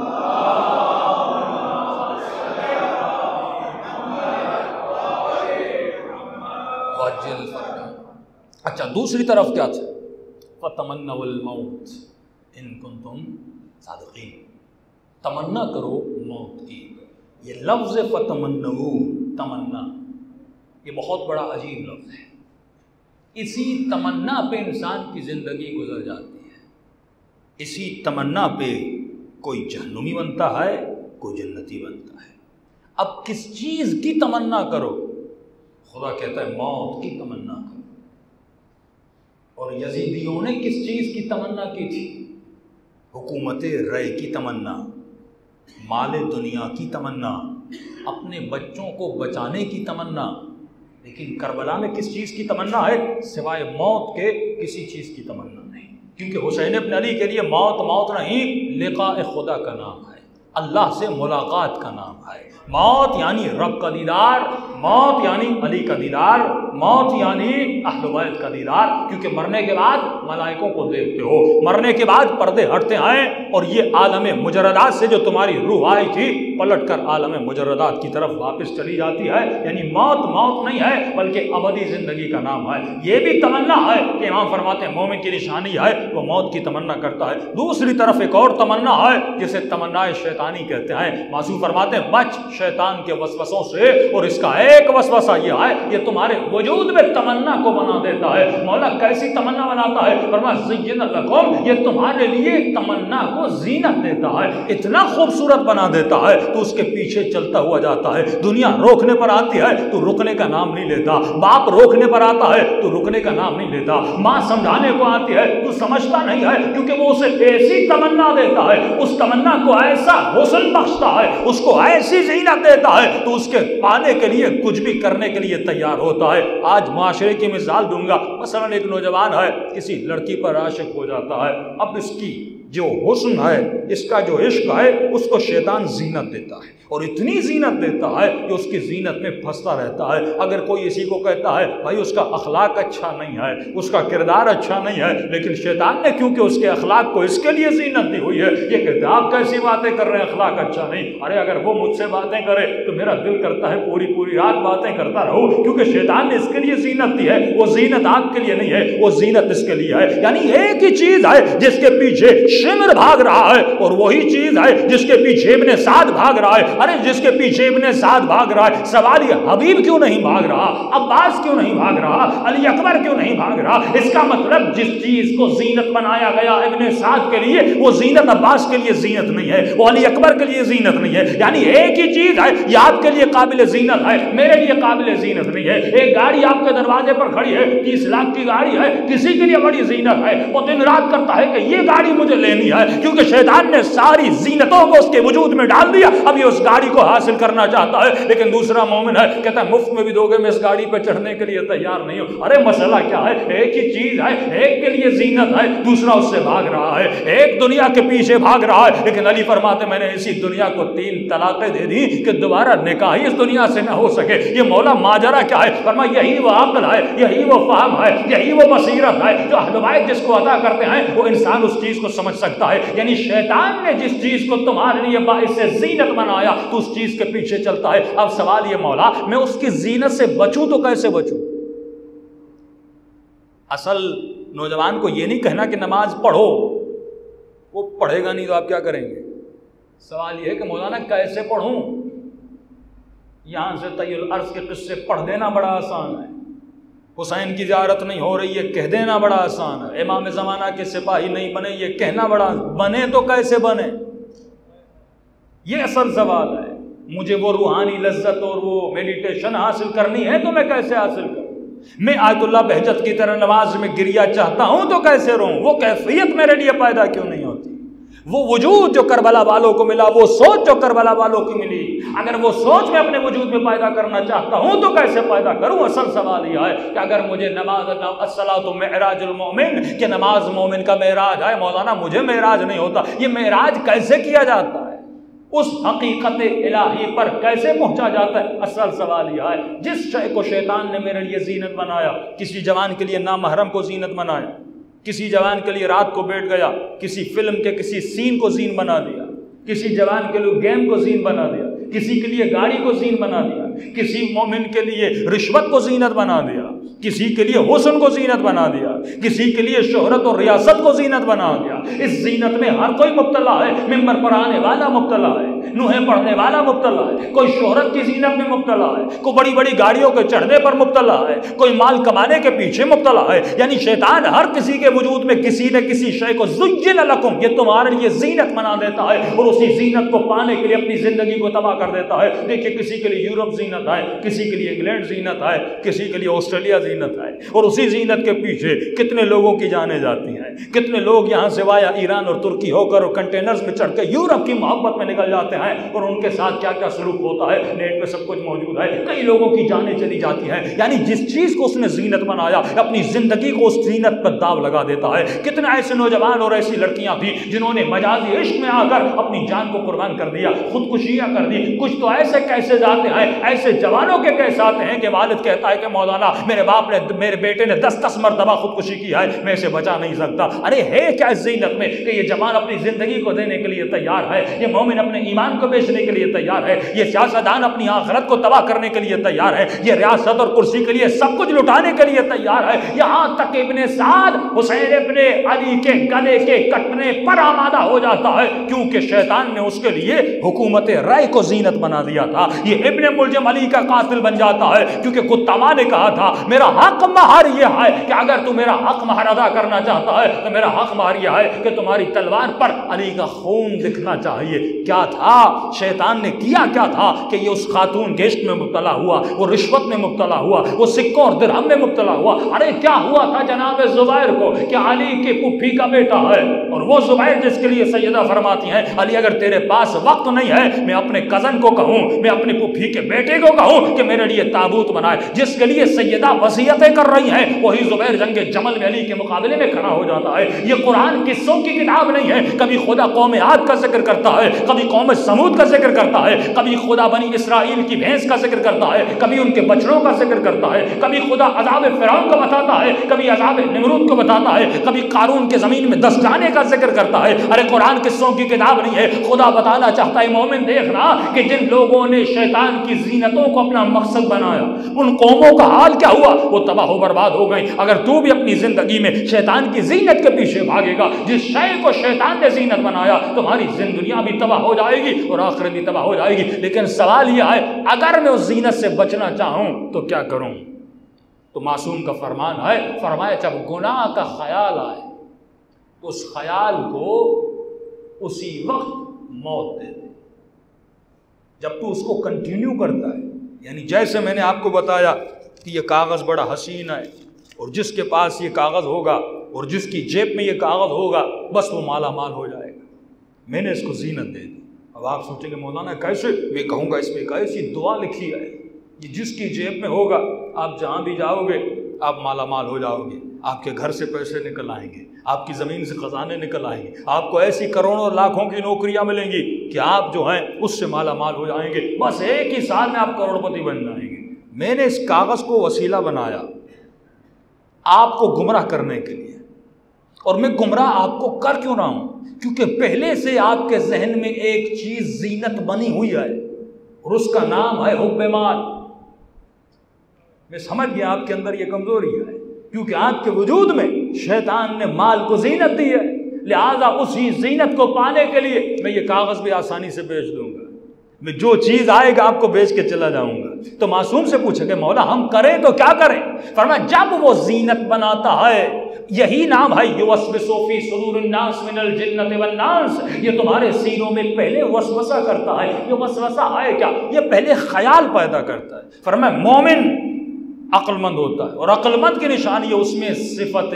اچھا دوسری طرف کیا تھا؟ فتمن الموت ان کن تم صادقین تمنا کرو موت کی۔ یہ لفظ فتمن تمنا۔ یہ بہت بڑا عجیب لفظ ہے۔ اسی تمنا پہ انسان کی زندگی گزر جاتی ہے۔ اسی تمنا پہ کوئی جہنمی بنتا ہے، کوئی جنتی بنتا ہے۔ اب کس چیز کی تمنا کرو؟ خدا کہتا ہے موت کی تمنا کرو۔ اور یزیدیوں نے کس چیز کی تمنا کی تھی؟ حکومت رائے کی تمنا، مال دنیا کی تمنا، اپنے بچوں کو بچانے کی تمنا۔ لیکن کربلا میں کس چیز کی تمنا ہے؟ سوائے موت کے کسی چیز کی تمنا نہیں۔ کیونکہ حسین ابن علی کے لیے موت موت نہیں، لقاء خدا کا نام ہے۔ اللہ سے ملاقات کا نام ہے۔ موت یعنی رب کا دیدار، موت یعنی علی کا دیدار، موت یعنی اہل بیت کا دیدار۔ کیونکہ مرنے کے بعد ملائکوں کو دیکھتے ہو، مرنے کے بعد پردے ہٹتے ہیں اور یہ عالم مجردات سے جو تمہاری روح آئی تھی، پلٹ کر عالم مجردات کی طرف واپس چلی جاتی ہے۔ یعنی موت موت نہیں ہے، بلکہ ابدی زندگی کا نام ہے۔ یہ بھی تمنا ہے کہ امام فرماتے ہیں، مومن کی نشانی ہے، وہ موت کی تمنا کرتا ہے۔ دوسری طرف ایک اور تمنا ہے، جسے تمنا شیطانی کہتے ہیں۔ معصوم فرماتے ہیں بچ شیطان کے وسوسوں سے اور اس کا ایک وسوسہ یہ ہے، یہ تمہارے وجود میں تمنا کو بنا دیتا ہے۔ مولا کیسی تمنا بناتا ہے؟ فرما زین لکم، یہ تمہارے لیے تمنا کو زینت دیتا ہے۔ اتنا خوبصورت بنا دیتا ہے، تو اس کے پیچھے چلتا ہوا جاتا ہے۔ دنیا روکنے پر آتی ہے، تو رکنے کا نام نہیں لیتا۔ باپ روکنے پر آتا ہے، تو رکنے کا نام نہیں لیتا۔ ماں سمجھانے کو آتی ہے، تو سمجھتا نہیں ہے، کیونکہ وہ اسے ایسی تمنا دیتا ہے۔ اس تمنا کو ایسا حسن بخشتا ہے، اس کو ایسی زینت دیتا ہے تو اس کے پانے کے لیے کچھ بھی کرنے کے لیے تیار ہوتا ہے۔ آج معاشرے کی مثال دوں گا۔ مثلا ایک نوجوان ہے، کسی لڑکی پر عاشق ہو جاتا ہے۔ اب اس کی جو حسن ہے، اس کا جو عشق ہے، اس کو شیطان زینت دیتا ہے۔ اور اتنی زینت دیتا ہے کہ اس کی زینت میں پھنستا رہتا ہے۔ اگر کوئی اسی کو کہتا ہے، بھائی، اس کا اخلاق اچھا نہیں ہے، اس کا کردار اچھا نہیں ہے، لیکن شیطان نے کیونکہ اس کے اخلاق کو اس کے لیے زینت دی ہوئی ہے، یہ کہتے ہیں، آپ کیسی باتیں کر رہے ہیں، اخلاق اچھا نہیں۔ ارے، اگر وہ مجھ سے باتیں کرے تو میرا دل کرتا ہے، پوری پوری رات باتیں کرتا رہو کیونکہ شیطان نے اس کے لیے زینت دی ہے۔ وہ زینت آپ کے لیے نہیں ہے، وہ زینت اس کے لیے ہے۔ یعنی ایک ہی چیز ہے، جس کے پیچھے شمر بھاگ رہا ہے اور وہی چیز ہے جس کے پیچھے ابن سعد بھاگ رہا ہے۔ ارے، جس کے پیچھے ابن سعد بھاگ رہا ہے۔ سوال یہ، حبیب کیوں نہیں بھاگ رہا؟ عباس کیوں نہیں بھاگ رہا؟ علی اکبر کیوں نہیں بھاگ رہا؟ اس کا مطلب جس چیز کو زینت بنایا گیا ابن سعد کے لیے، وہ زینت عباس کے لیے زینت نہیں ہے، وہ علی اکبر کے لیے زینت نہیں ہے۔ یعنی ایک ہی چیز ہے یہ آپ کے لیے قابل زینت ہے، میرے لیے قابل زینت نہیں ہے۔ ایک گاڑی آپ کے دروازے پر کھڑی ہے، تیس لاکھ کی گاڑی ہے، کسی کے لیے بڑی زینت ہے، وہ دن رات کرتا ہے کہ یہ گاڑی مجھے لے لینی ہے کیونکہ شیطان نے ساری زینتوں کو اس کے وجود میں ڈال دیا۔ اب یہ اس گاڑی کو حاصل کرنا چاہتا ہے، لیکن دوسرا مومن ہے، کہتا ہے، مفت میں بھی دو گے، میں اس گاڑی پہ چڑھنے کے لیے تیار نہیں ہوں۔ ارے، مسئلہ کیا ہے؟ ایک ہی چیز ہے، ایک کے لیے زینت ہے، دوسرا اس سے بھاگ رہا ہے۔ ایک دنیا کے پیچھے بھاگ رہا ہے، لیکن علی فرماتے، میں نے اسی دنیا کو تین طلاقیں دے دی کہ دوبارہ نکاح ہی اس دنیا سے نہ ہو سکے۔ یہ مولا ماجرا کیا ہے؟ فرما یہی وہ عقل ہے، یہی وہ فہم ہے، یہی وہ بصیرت ہے، جو اہل جس کو ادا کرتے ہیں، وہ انسان اس چیز کو سمجھ سکتا ہے۔ یعنی شیطان نے جس چیز کو تمہارے لیے باعث زینت بنایا، تو اس چیز کے پیچھے چلتا ہے۔ اب سوال یہ مولا، میں اس کی زینت سے بچوں تو کیسے بچوں؟ اصل نوجوان کو یہ نہیں کہنا کہ نماز پڑھو، وہ پڑھے گا نہیں تو آپ کیا کریں گے؟ سوال یہ ہے کہ مولانا، کیسے پڑھوں؟ یہاں سے طیل عرض کے قصے پڑھ دینا بڑا آسان ہے۔ حسین کی زیارت نہیں ہو رہی ہے کہہ دینا بڑا آسان ہے۔ امام زمانہ کے سپاہی نہیں بنے، یہ کہنا بڑا بنے تو کیسے بنے؟ یہ اصل سوال ہے۔ مجھے وہ روحانی لذت اور وہ میڈیٹیشن حاصل کرنی ہے تو میں کیسے حاصل کروں؟ میں آیت اللہ بہجت کی طرح نماز میں گریا چاہتا ہوں تو کیسے رہوں وہ کیفیت میرے لیے پیدا کیوں نہیں؟ وہ وجود جو کربلا والوں کو ملا، وہ سوچ جو کربلا والوں کو ملی۔ اگر وہ سوچ میں اپنے وجود میں پیدا کرنا چاہتا ہوں، تو کیسے پیدا کروں؟ اصل سوال یہ ہے کہ اگر مجھے نماز تو معراج المومن کہ نماز مومن کا معراج ہے، مولانا مجھے معراج نہیں ہوتا۔ یہ معراج کیسے کیا جاتا ہے؟ اس حقیقت الہی پر کیسے پہنچا جاتا ہے؟ اصل سوال یہ ہے، جس شے کو شیطان نے میرے لیے زینت بنایا، کسی جوان کے لیے نامحرم کو زینت بنایا کسی جوان کے لیے رات کو بیٹھ گیا، کسی فلم کے، کسی سین کو زین بنا دیا، کسی جوان کے لیے گیم کو زین بنا دیا، کسی کے لیے گاڑی کو زین بنا دیا، کسی مومن کے لیے رشوت کو زینت بنا دیا، کسی کے لیے حسن کو زینت بنا دیا، کسی کے لیے شہرت اور ریاست کو زینت بنا دیا۔ اس زینت میں ہر کوئی مبتلا ہے، ممبر پر آنے والا مبتلا ہے۔ نوہیں پڑھنے والا مبتلا ہے، کوئی شہرت کی زینت میں مبتلا ہے، کوئی بڑی بڑی گاڑیوں کے چڑھنے پر مبتلا ہے، کوئی مال کمانے کے پیچھے مبتلا ہے یعنی شیطان ہر کسی کے وجود میں کسی نہ کسی شے کو زین لکم، یہ تمہارے لیے زینت بنا دیتا ہے اور اسی زینت کو پانے کے لیے اپنی زندگی کو تباہ کر دیتا ہے۔ دیکھیے، کسی کے لیے یورپ زینت ہے کسی کے لیے انگلینڈ زینت ہے کسی کے لیے آسٹریلیا زینت ہے اور اسی زینت کے پیچھے کتنے لوگوں کی جانے جاتی ہیں، کتنے لوگ یہاں سے وایا ایران اور ترکی ہو کر اور کنٹینرز میں چڑھ کے یورپ کی محبت میں نکل جاتے جاتے ہیں اور ان کے ساتھ کیا کیا سلوک ہوتا ہے، نیٹ پہ سب کچھ موجود ہے۔ کئی لوگوں کی جانیں چلی جاتی ہیں۔ یعنی جس چیز کو اس نے زینت بنایا، اپنی زندگی کو اس زینت پر داو لگا دیتا ہے۔ کتنے ایسے نوجوان اور ایسی لڑکیاں تھیں جنہوں نے مجازی عشق میں آ کر اپنی جان کو قربان کر دیا، خودکشیاں کر دی۔ کچھ تو ایسے کیسے جاتے ہیں، ایسے جوانوں کے کیسے آتے ہیں کہ والد کہتا ہے کہ مولانا، میرے باپ نے، میرے بیٹے نے دس دس مرتبہ خودکشی کی ہے، میں اسے بچا نہیں سکتا۔ ارے ہے کیا اس زینت میں کہ یہ جوان اپنی زندگی کو دینے کے لیے تیار ہے؟ یہ مومن اپنے ایمان ایمان کو بیچنے کے لیے تیار ہے، یہ سیاستدان اپنی آخرت کو تباہ کرنے کے لیے تیار ہے، یہ ریاست اور کرسی کے لیے سب کچھ لٹانے کے لیے تیار ہے۔ یہاں تک ابن سعد، حسین ابن علی کے گلے کے کٹنے پر آمادہ ہو جاتا ہے، کیونکہ شیطان نے اس کے لیے حکومت رائے کو زینت بنا دیا تھا۔ یہ ابن ملجم علی کا قاتل بن جاتا ہے، کیونکہ کتما نے کہا تھا، میرا حق مہار یہ ہے کہ اگر تو میرا حق مہار ادا کرنا چاہتا ہے، تو میرا حق مہار یہ ہے کہ تمہاری تلوار پر علی کا خون دکھنا چاہیے۔ کیا تھا؟ شیطان نے کیا کیا تھا کہ یہ اس خاتون کے عشق میں مبتلا ہوا، وہ رشوت میں مبتلا ہوا، وہ سکوں اور درہم میں مبتلا ہوا۔ ارے، کیا ہوا تھا جناب زبیر کو کہ علی کے پپھی کا بیٹا ہے؟ اور وہ زبیر جس کے لیے سیدہ فرماتی ہیں، علی، اگر تیرے پاس وقت نہیں ہے، میں اپنے کزن کو کہوں، میں اپنے پپھی کے بیٹے کو کہوں کہ میرے لیے تابوت بنائے، جس کے لیے سیدہ وصیتیں کر رہی ہیں، وہی زبیر جنگ جمل میں علی کے مقابلے میں کھڑا ہو جاتا ہے۔ یہ قرآن قصوں کی کتاب نہیں ہے، کبھی خدا قوم عاد کا ذکر کرتا ہے، کبھی قوم سمود کا ذکر کرتا ہے، کبھی خدا بنی اسرائیل کی بھینس کا ذکر کرتا ہے، کبھی ان کے بچڑوں کا ذکر کرتا ہے، کبھی خدا عذاب فرعون کو بتاتا ہے، کبھی عذاب نمرود کو بتاتا ہے، کبھی قارون کے زمین میں دس جانے کا ذکر کرتا ہے۔ ارے قرآن قصوں کی کتاب نہیں ہے، خدا بتانا چاہتا ہے، مومن دیکھنا کہ جن لوگوں نے شیطان کی زینتوں کو اپنا مقصد بنایا، ان قوموں کا حال کیا ہوا؟ وہ تباہ و برباد ہو گئے اگر تو بھی اپنی زندگی میں شیطان کی زینت کے پیچھے بھاگے گا، جس شے کو شیطان نے زینت بنایا، تمہاری دنیا بھی تباہ ہو جائے گی۔ گی اور آخرت بھی تباہ ہو جائے گی۔ لیکن سوال یہ ہے اگر میں اس زینت سے بچنا چاہوں تو کیا کروں؟ تو معصوم کا فرمان ہے فرمایا جب گناہ کا خیال آئے تو اس خیال کو اسی وقت موت دے دے۔ جب تو اس کو کنٹینیو کرتا ہے یعنی جیسے میں نے آپ کو بتایا کہ یہ کاغذ بڑا حسین ہے اور جس کے پاس یہ کاغذ ہوگا، اور جس کی جیب میں یہ کاغذ ہوگا، بس وہ مالا مال ہو جائے گا۔ میں نے اس کو زینت دے دی اب آپ سوچیں گے مولانا کیسے میں کہوں گا اس میں کیسی دعا لکھی ہے یہ جس کی جیب میں ہوگا، آپ جہاں بھی جاؤ گے، آپ مالا مال ہو جاؤ گے، آپ کے گھر سے پیسے نکل آئیں گے، آپ کی زمین سے خزانے نکل آئیں گے، آپ کو ایسی کروڑوں لاکھوں کی نوکریاں ملیں گی کہ آپ جو ہیں، اس سے مالا مال ہو جائیں گے، بس ایک ہی سال میں آپ کروڑ پتی بن جائیں گے۔ میں نے اس کاغذ کو وسیلہ بنایا آپ کو گمراہ کرنے کے لیے۔ اور میں گمراہ آپ کو کر کیوں نہ ہوں؟ کیونکہ پہلے سے آپ کے ذہن میں ایک چیز زینت بنی ہوئی ہے اور اس کا نام ہے حب مال۔ میں سمجھ گیا آپ کے اندر یہ کمزوری ہے، کیونکہ آپ کے وجود میں شیطان نے مال کو زینت دی ہے۔ لہذا اسی زینت کو پانے کے لیے میں یہ کاغذ بھی آسانی سے بیچ دوں گا۔ میں جو چیز آئے گا آپ کو بیچ کے چلا جاؤں گا۔ تو معصوم سے پوچھے کہ مولا ہم کریں تو کیا کریں؟ فرمایا جب وہ زینت بناتا ہے یہی نام ہے صوفی صدور الناس من الجنت والناس۔ یہ تمہارے سینوں میں پہلے وسوسہ کرتا ہے۔ یہ وسوسہ ہے کیا؟ یہ پہلے خیال پیدا کرتا ہے۔ فرمایا، مومن عقل مند ہوتا ہے اور عقل مند کی نشانی اس میں صفت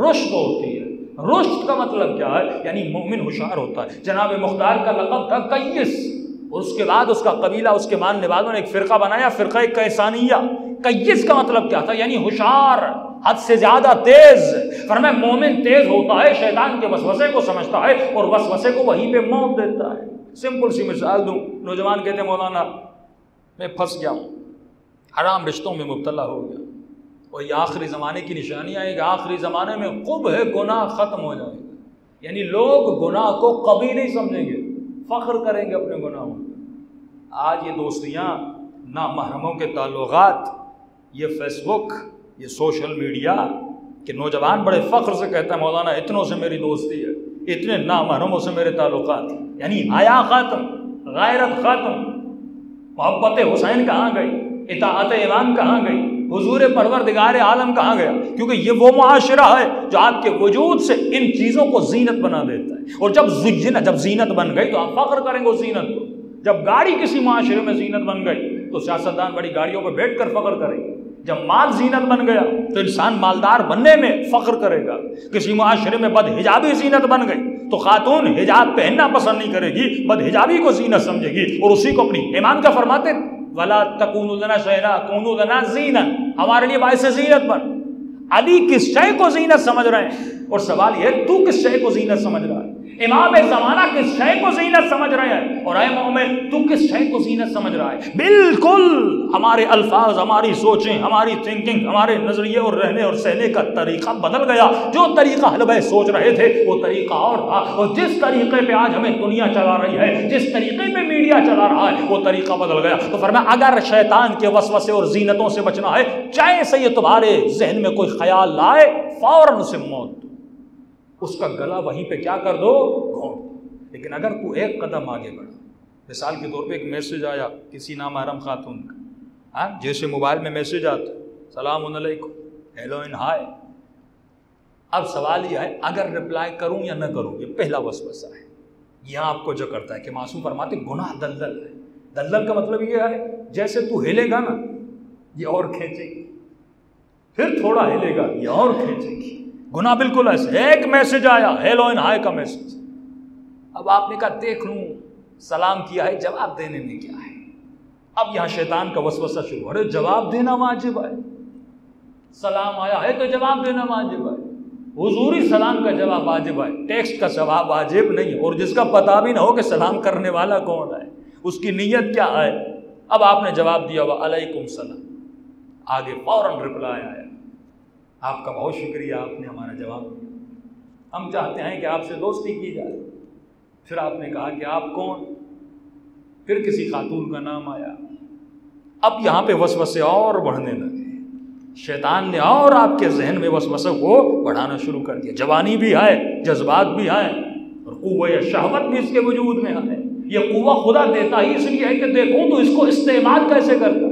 رشد ہوتی ہے۔ رشد کا مطلب کیا ہے؟ یعنی مومن ہوشیار ہوتا ہے۔ جناب مختار کا لقب تھا کئیس اس کے بعد اس کا قبیلہ، اس کے ماننے والوں نے ایک فرقہ بنایا، فرقہ کیسانیہ۔ کئیس کا مطلب کیا تھا؟ یعنی ہوشیار۔ حد سے زیادہ تیز۔ فرمایا، مومن تیز ہوتا ہے، شیطان کے وسوسے کو سمجھتا ہے اور وسوسے کو وہیں پہ موت دیتا ہے۔ سمپل سی مثال دوں۔ نوجوان کہتے ہیں، مولانا، میں پھنس گیا ہوں۔ حرام رشتوں میں مبتلا ہو گیا۔ اور یہ آخری زمانے کی نشانی آئے گا۔ آخری زمانے میں خوب ہے گناہ ختم ہو جائے گا۔ یعنی لوگ گناہ کو کبھی نہیں سمجھیں گے۔ فخر کریں گے اپنے گناہوں آج یہ دوستیاں نہ محرموں کے تعلقات، یہ فیس بک یہ سوشل میڈیا کہ نوجوان بڑے فخر سے کہتا ہے، مولانا، اتنوں سے میری دوستی ہے، اتنے نامحرموں سے میرے تعلقات یعنی حیا ختم غیرت ختم محبت حسین کہاں گئی؟ اطاعت امام کہاں گئی؟ حضور پروردگار عالم کہاں گیا؟ کیونکہ یہ وہ معاشرہ ہے جو آپ کے وجود سے ان چیزوں کو زینت بنا دیتا ہے۔ اور جب زینت جب زینت بن گئی تو آپ فخر کریں گے اس زینت کو۔ جب گاڑی کسی معاشرے میں زینت بن گئی تو سیاستدان بڑی گاڑیوں پہ بیٹھ کر فخر کریں گے۔ جب مال زینت بن گیا تو انسان مالدار بننے میں فخر کرے گا کسی معاشرے میں بد حجابی زینت بن گئی تو خاتون حجاب پہننا پسند نہیں کرے گی بد حجابی کو زینت سمجھے گی اور اسی کو اپنی ایمان کا فرماتے ولا تکون لنا شہنا کون لنا زینت ہمارے لیے باعث زینت بن۔ علی کس شے کو زینت سمجھ رہے ہیں؟ اور سوال یہ تو کس شے کو زینت سمجھ رہا ہے؟ امام زمانہ کس شے کو زینت سمجھ رہے ہیں؟ اور اے مومن، تو کس شے کو زینت سمجھ رہا ہے؟ بالکل ہمارے الفاظ، ہماری سوچیں، ہماری تھنکنگ ہمارے نظریے اور رہنے اور سہنے کا طریقہ بدل گیا۔ جو طریقہ حلبہ سوچ رہے تھے، وہ طریقہ اور تھا۔ اور جس طریقے پہ آج ہمیں دنیا چلا رہی ہے، جس طریقے پہ میڈیا چلا رہا ہے، وہ طریقہ بدل گیا۔ تو فرمایا، اگر شیطان کے وسوسے اور زینتوں سے بچنا ہے، چاہے سے یہ تمہارے ذہن میں کوئی خیال لائے، فوراً سے موت۔ اس کا گلا وہیں پہ کیا کر دو؟ گھونٹ۔ لیکن اگر تو ایک قدم آگے بڑھا مثال کے طور پہ ایک میسج آیا، کسی نام آرم خاتون کا۔ ہاں جیسے موبائل میں میسج آتا سلام علیکم، ہیلو ان ہائے اب سوال یہ ہے، اگر رپلائی کروں یا نہ کروں، یہ پہلا وسوسہ ہے۔ یہاں آپ کو جو کرتا ہے کہ معصوم فرماتے، گناہ دلدل ہے۔ دلدل کا مطلب یہ ہے، جیسے تو ہلے گا نا، یہ اور کھینچے گی۔ پھر تھوڑا ہلے گا، یہ اور کھینچے گی۔ گنا بالکل ایسے، ایک میسج آیا ہیلو ان ہائی کا میسج۔ اب آپ نے کہا، دیکھ لوں، سلام کیا ہے، جواب دینے میں کیا ہے؟ اب یہاں شیطان کا وسوسہ شروع ارے جواب دینا واجب ہے۔ سلام آیا ہے تو جواب دینا واجب ہے۔ حضوری سلام کا جواب واجب ہے، ٹیکسٹ کا جواب واجب نہیں، اور جس کا پتا بھی نہ ہو کہ سلام کرنے والا کون ہے، اس کی نیت کیا ہے۔ اب آپ نے جواب دیا وہ علیکم السلام. آگے فوراً رپلائی آیا۔ آپ کا بہت شکریہ، آپ نے ہمارا جواب دیا۔ ہم چاہتے ہیں کہ آپ سے دوستی کی جائے۔ پھر آپ نے کہا کہ آپ کون؟ پھر کسی خاتون کا نام آیا۔ اب یہاں پہ وسوسے اور بڑھنے لگے۔ شیطان نے اور آپ کے ذہن میں وسوسے کو بڑھانا شروع کر دیا۔ جوانی بھی ہے، جذبات بھی ہیں اور قوہ یا شہوت بھی اس کے وجود میں ہے۔ یہ قوہ خدا دیتا ہی اس لیے ہے کہ دیکھوں تو اس کو استعمال کیسے کرتا۔ ہے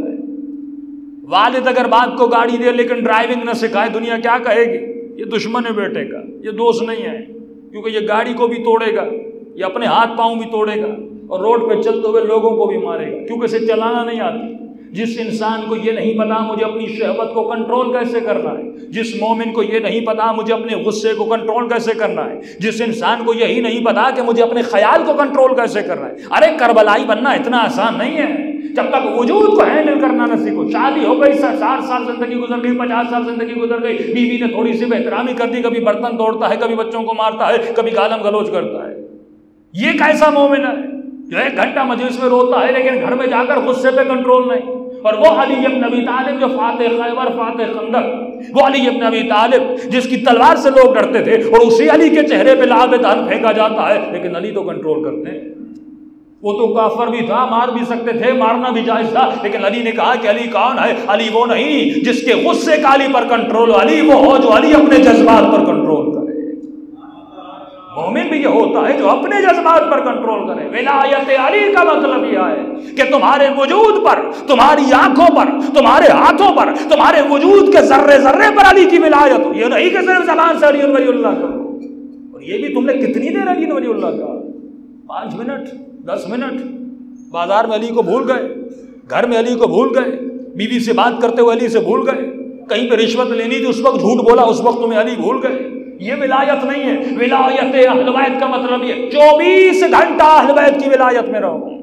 والد اگر بات کو گاڑی دے لیکن ڈرائیونگ نہ سکھائے، دنیا کیا کہے گی؟ یہ دشمن ہے بیٹے کا، یہ دوست نہیں ہے، کیونکہ یہ گاڑی کو بھی توڑے گا، یہ اپنے ہاتھ پاؤں بھی توڑے گا اور روڈ پہ چلتے ہوئے لوگوں کو بھی مارے گا، کیونکہ اسے چلانا نہیں آتی۔ جس انسان کو یہ نہیں پتا مجھے اپنی شہوت کو کنٹرول کیسے کرنا ہے، جس مومن کو یہ نہیں پتا مجھے اپنے غصے کو کنٹرول کیسے کرنا ہے، جس انسان کو یہی نہیں پتا کہ مجھے اپنے خیال کو کنٹرول کیسے کرنا ہے۔ ارے کربلائی بننا اتنا آسان نہیں ہے۔ جب تک وجود کو ہینڈل کرنا نہ سیکھو، شادی ہو گئی ساٹھ سال زندگی گزر گئی، پچاس سال زندگی گزر گئی، بیوی نے تھوڑی سی بہترامی کر دی، کبھی برتن توڑتا ہے، کبھی بچوں کو مارتا ہے، کبھی گالم گلوچ کرتا ہے۔ یہ کیسا مومن ہے جو ایک گھنٹہ مجلس میں روتا ہے، لیکن گھر میں جا کر غصے پہ کنٹرول نہیں۔ اور وہ علی ابن ابی طالب جو فاتح خیبر، فاتح خندق، وہ علی ابن ابی طالب جس کی تلوار سے لوگ ڈرتے تھے، اور اسی علی کے چہرے پہ لاب دان پھینکا جاتا ہے، لیکن علی تو کنٹرول کرتے ہیں۔ وہ تو کافر بھی تھا، مار بھی سکتے تھے، مارنا بھی جائز تھا، لیکن علی نے کہا کہ علی کون ہے؟ علی وہ نہیں، جس کے غصے کا علی پر کنٹرول علی وہ ہو جو علی اپنے جذبات پر کنٹرول کرے۔ مومن بھی یہ ہوتا ہے جو اپنے جذبات پر کنٹرول کرے۔ ولایت علی کا مطلب یہ ہے کہ تمہارے وجود پر، تمہاری آنکھوں پر، تمہارے ہاتھوں پر، تمہارے وجود کے ذرے ذرے پر علی کی ولایت ہو۔ یہ نہیں کہ صرف زبان سے علی ولی اللہ کا اور یہ بھی تم نے کتنی دیر علی ولی اللہ کا پانچ منٹ۔ دس منٹ۔ بازار میں علی کو بھول گئے، گھر میں علی کو بھول گئے، بیوی سے بات کرتے ہوئے علی سے بھول گئے۔ کہیں پہ رشوت لینی تھی، اس وقت جھوٹ بولا، اس وقت تمہیں علی بھول گئے۔ یہ ولایت نہیں ہے۔ ولایت اہل بیت کا مطلب یہ چوبیس گھنٹہ اہل بیت کی ولایت میں رہو۔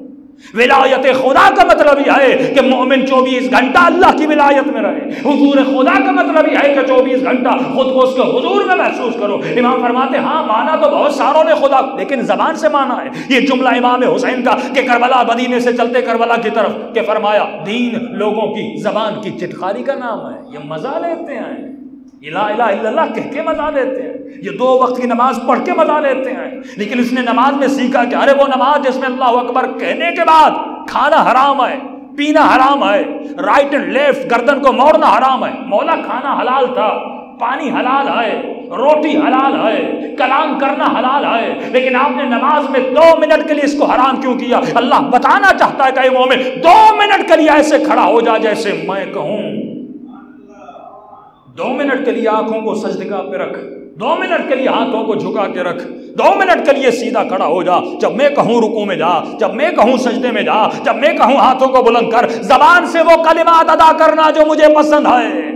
ولایت خدا کا مطلب یہ ہے کہ مومن چوبیس گھنٹہ اللہ کی ولایت میں رہے۔ حضور خدا کا مطلب یہ ہے کہ چوبیس گھنٹہ خود کو اس کے حضور میں محسوس کرو۔ امام فرماتے ہاں مانا تو بہت ساروں نے خدا لیکن زبان سے مانا ہے۔ یہ جملہ امام حسین کا کہ کربلا بدینے سے چلتے کربلا کی طرف کہ فرمایا، دین لوگوں کی زبان کی چٹخاری کا نام ہے۔ یہ مزہ لیتے ہیں۔ الہ الہ الا اللہ کہہ کے مزہ لیتے ہیں۔ یہ دو وقت کی نماز پڑھ کے مزہ لیتے ہیں۔ لیکن اس نے نماز میں سیکھا کہ ارے وہ نماز جس میں اللہ اکبر کہنے کے بعد کھانا حرام ہے، پینا حرام ہے رائٹ اینڈ لیفٹ گردن کو موڑنا حرام ہے۔ مولا کھانا حلال تھا، پانی حلال ہے، روٹی حلال ہے، کلام کرنا حلال ہے۔ لیکن آپ نے نماز میں دو منٹ کے لیے اس کو حرام کیوں کیا؟ اللہ بتانا چاہتا ہے کہ مومن، دو منٹ کے لیے ایسے کھڑا ہو جا جیسے میں کہوں۔ دو منٹ کے لیے آنکھوں کو سجدگاہ پہ رکھ۔ دو منٹ کے لیے ہاتھوں کو جھکا کے رکھ۔ دو منٹ کے لیے سیدھا کھڑا ہو جا۔ جب میں کہوں رکو میں جا، جب میں کہوں سجدے میں جا، جب میں کہوں ہاتھوں کو بلند کر، زبان سے وہ کلمات ادا کرنا جو مجھے پسند ہے۔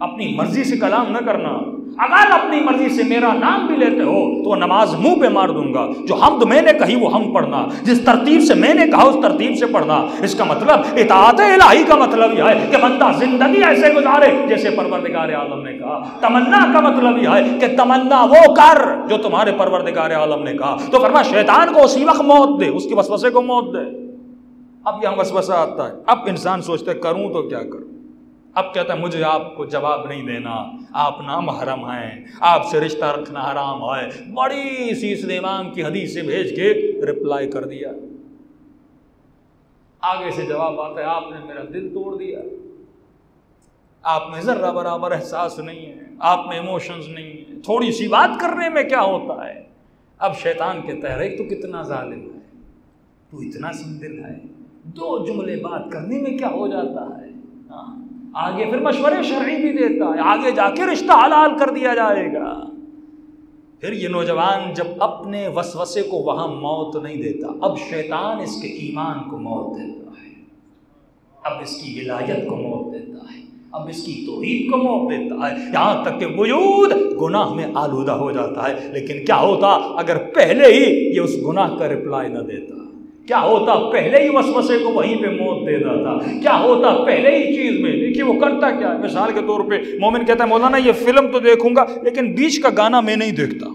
اپنی مرضی سے کلام نہ کرنا۔ اگر اپنی مرضی سے میرا نام بھی لیتے ہو تو نماز منہ پہ مار دوں گا۔ جو حمد میں نے کہی وہ ہم پڑھنا۔ جس ترتیب سے میں نے کہا اس ترتیب سے پڑھنا۔ اس کا مطلب اطاعت الہی کا مطلب یہ ہے کہ بندہ زندگی ایسے گزارے جیسے پروردگار عالم نے کہا۔ تمنا کا مطلب یہ ہے کہ تمنا وہ کر جو تمہارے پروردگار عالم نے کہا۔ تو فرما شیطان کو اسی وقت موت دے، اس کی وسوسے کو موت دے۔ اب یہاں وسوسہ آتا ہے۔ اب انسان سوچتے کروں تو کیا کروں؟ اب کہتا ہے، مجھے آپ کو جواب نہیں دینا۔ آپ نام حرم ہیں، آپ سے رشتہ رکھنا حرام ہے۔ بڑی سی اس امام کی حدیث سے بھیج کے رپلائی کر دیا۔ آگے سے جواب آتا ہے، آپ نے میرا دل توڑ دیا۔ آپ میں ذرہ برابر احساس نہیں ہے، آپ میں ایموشنز نہیں ہے۔ تھوڑی سی بات کرنے میں کیا ہوتا ہے؟ اب شیطان کے تحریک تو کتنا ظالم ہے، تو اتنا سندل ہے۔ دو جملے بات کرنے میں کیا ہو جاتا ہے؟ ہاں۔ آگے پھر مشورے شرعی بھی دیتا ہے، آگے جا کے رشتہ حلال کر دیا جائے گا۔ پھر یہ نوجوان جب اپنے وسوسے کو وہاں موت نہیں دیتا، اب شیطان اس کے ایمان کو موت دیتا ہے۔ اب اس کی ولایت کو موت دیتا ہے۔ اب اس کی توحید کو موت دیتا ہے۔ یہاں تک کہ وجود گناہ میں آلودہ ہو جاتا ہے۔ لیکن کیا ہوتا؟ اگر پہلے ہی یہ اس گناہ کا رپلائی نہ دیتا۔ کیا ہوتا پہلے ہی وسوسے کو وہیں پہ موت دے دیتا؟ کیا ہوتا پہلے ہی چیز میں؟ دیکھیے وہ کرتا کیا ہے؟ مثال کے طور پہ مومن کہتا ہے، مولانا، یہ فلم تو دیکھوں گا، لیکن بیچ کا گانا میں نہیں دیکھتا۔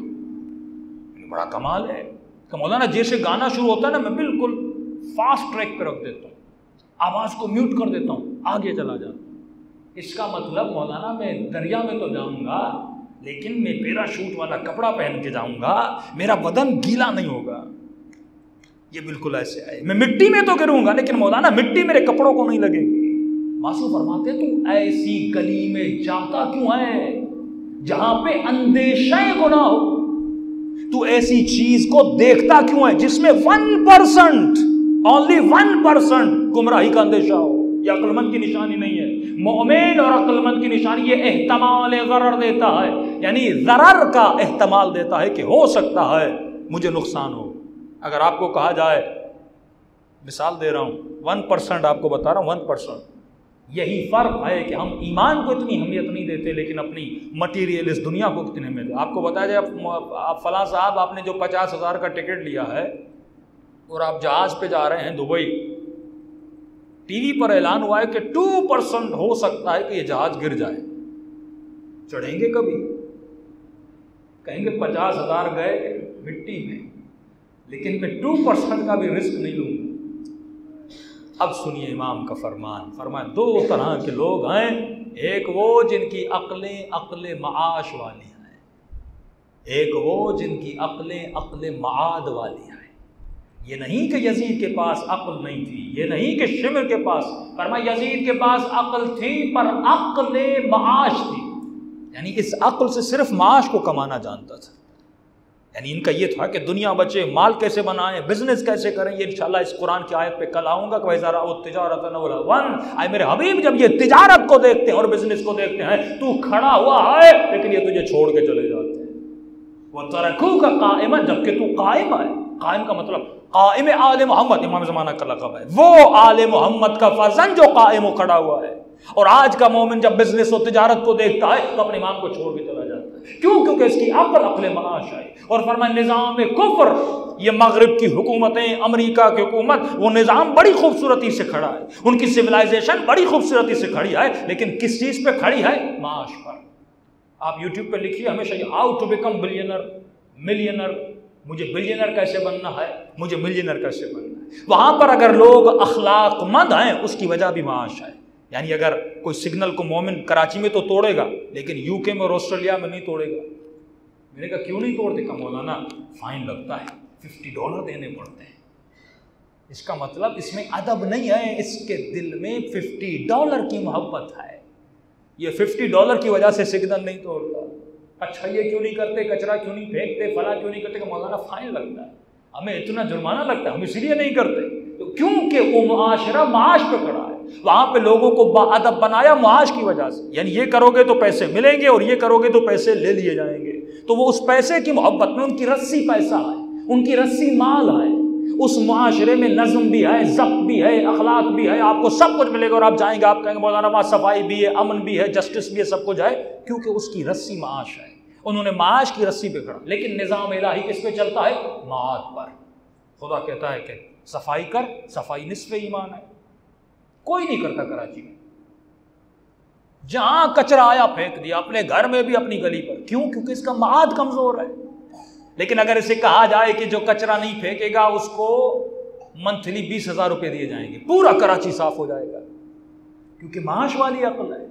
بڑا کمال ہے کہ مولانا، جیسے گانا شروع ہوتا ہے نا، میں بالکل فاسٹ ٹریک پہ رکھ دیتا ہوں۔ آواز کو میوٹ کر دیتا ہوں، آگے چلا جاتا ہوں۔ اس کا مطلب مولانا، میں دریا میں تو جاؤں گا، لیکن میں پیرا شوٹ والا کپڑا پہن کے جاؤں گا، میرا بدن گیلا نہیں ہوگا۔ یہ بالکل ایسے آئے۔ میں مٹی میں تو گروں گا، لیکن مولانا مٹی میرے کپڑوں کو نہیں لگے گی۔ ماسو فرماتے تو ایسی گلی میں جاتا کیوں ہے جہاں پہ اندیشہ گناہ ہو۔ تو ایسی چیز کو دیکھتا کیوں ہے جس میں one percent only one percent گمراہی کا اندیشہ ہو۔ یہ عقلمند کی نشانی نہیں ہے۔ مومن اور عقلمند کی نشانی یہ احتمال ضرر دیتا ہے یعنی ضرر کا احتمال دیتا ہے کہ ہو سکتا ہے مجھے نقصان ہو۔ اگر آپ کو کہا جائے، مثال دے رہا ہوں ون پرسنٹ آپ کو بتا رہا ہوں ون پرسنٹ یہی فرق ہے کہ ہم ایمان کو اتنی اہمیت نہیں دیتے، لیکن اپنی مٹیریل اس دنیا کو کتنی اہمیت آپ کو بتایا جائے آپ فلاں صاحب، آپ نے جو پچاس ہزار کا ٹکٹ لیا ہے اور آپ جہاز پہ جا رہے ہیں دبئی، ٹی وی پر اعلان ہوا ہے کہ ٹو پرسنٹ ہو سکتا ہے کہ یہ جہاز گر جائے۔ چڑھیں گے کبھی؟ کہیں گے پچاس ہزار گئے مٹی میں۔ لیکن میں ٹو پرسنٹ کا بھی رسک نہیں لوں۔ گا اب سنیے امام کا فرمان۔ فرمان دو طرح کے لوگ ہیں۔ ایک وہ جن کی عقلیں عقل معاش والی ہیں۔ ایک وہ جن کی عقلیں عقل معاد والی ہیں۔ یہ نہیں کہ یزید کے پاس عقل نہیں تھی، یہ نہیں کہ شمر کے پاس۔ فرما یزید کے پاس عقل تھی، پر عقل معاش تھی۔ یعنی اس عقل سے صرف معاش کو کمانا جانتا تھا۔ یعنی ان کا یہ تھا کہ دنیا بچے مال کیسے بنائیں بزنس کیسے کریں، یہ انشاءاللہ اس قرآن کی آیت پہ کل آؤں گا کہ ذرا وہ تجارت ون، آئے میرے حبیب، جب یہ تجارت کو دیکھتے ہیں اور بزنس کو دیکھتے ہیں، تو کھڑا ہوا ہے، لیکن یہ تجھے چھوڑ کے چلے جاتے ہیں۔ وہ ترکو کا قائم ہے جبکہ تو قائم ہے۔ قائم کا مطلب قائم آل محمد، امام زمانہ کا لقب ہے۔ وہ آل محمد کا فرزن جو قائم و کھڑا ہوا ہے۔ اور آج کا مومن جب بزنس و تجارت کو دیکھتا ہے، تو اپنے امام کو چھوڑ کے چلا کیوں؟ کیونکہ اس کی عقل عقل معاش ہے اور فرمائے نظام کفر، یہ مغرب کی حکومتیں، امریکہ کی حکومت، وہ نظام بڑی خوبصورتی سے کھڑا ہے۔ ان کی سویلائزیشن بڑی خوبصورتی سے کھڑی ہے، لیکن کس چیز پہ کھڑی ہے؟ معاش پر۔ آپ یوٹیوب پہ لکھیے، ہمیشہ یہ how to become billionaire millionaire مجھے بلینر کیسے بننا ہے؟ مجھے ملینر کیسے بننا ہے؟ وہاں پر اگر لوگ اخلاق مند ہیں، اس کی وجہ بھی معاش ہے۔ یعنی اگر کوئی سگنل کو مومن کراچی میں تو توڑے گا، لیکن یو کے میں اور آسٹریلیا میں نہیں توڑے گا۔ میں نے کہا، کیوں نہیں توڑتے؟ کا مولانا، فائن لگتا ہے، ففٹی ڈالر دینے پڑتے ہیں۔ اس کا مطلب اس میں ادب نہیں ہے، اس کے دل میں ففٹی ڈالر کی محبت ہے۔ یہ ففٹی ڈالر کی وجہ سے سگنل نہیں توڑتا۔ اچھا یہ کیوں نہیں کرتے؟ کچرا کیوں نہیں پھینکتے؟ فلاں کیوں نہیں کرتے؟ کہ مولانا، فائن لگتا ہے۔ ہمیں اتنا جرمانہ لگتا ہے، ہم اس لیے نہیں کرتے۔ کیونکہ وہ معاشرہ معاش پہ کھڑا وہاں پہ لوگوں کو با ادب بنایا معاش کی وجہ سے۔ یعنی یہ کرو گے تو پیسے ملیں گے اور یہ کرو گے تو پیسے لے لیے جائیں گے۔ تو وہ اس پیسے کی محبت میں ان کی رسی پیسہ ہے، ان کی رسی مال ہے۔ اس معاشرے میں نظم بھی ہے، ضبط بھی ہے، اخلاق بھی ہے، آپ کو سب کچھ ملے گا اور آپ جائیں گے، آپ کہیں گے مولانا وہاں صفائی بھی ہے، امن بھی ہے، جسٹس بھی ہے، سب کچھ ہے۔ کیونکہ اس کی رسی معاش ہے۔ انہوں نے معاش کی رسی پہ کھڑا۔ لیکن نظام الہی کس پہ چلتا ہے؟ معاد پر۔ خدا کہتا ہے کہ صفائی کر، صفائی نصف ایمان ہے۔ کوئی نہیں کرتا کراچی میں۔ جہاں کچرا آیا، پھینک دیا۔ اپنے گھر میں بھی اپنی گلی پر۔ کیوں؟ کیونکہ اس کا معاد کمزور ہے۔ لیکن اگر اسے کہا جائے کہ جو کچرا نہیں پھینکے گا، اس کو منتھلی بیس ہزار روپے دیے جائیں گے۔ پورا کراچی صاف ہو جائے گا۔ کیونکہ معاش والی عقل ہے۔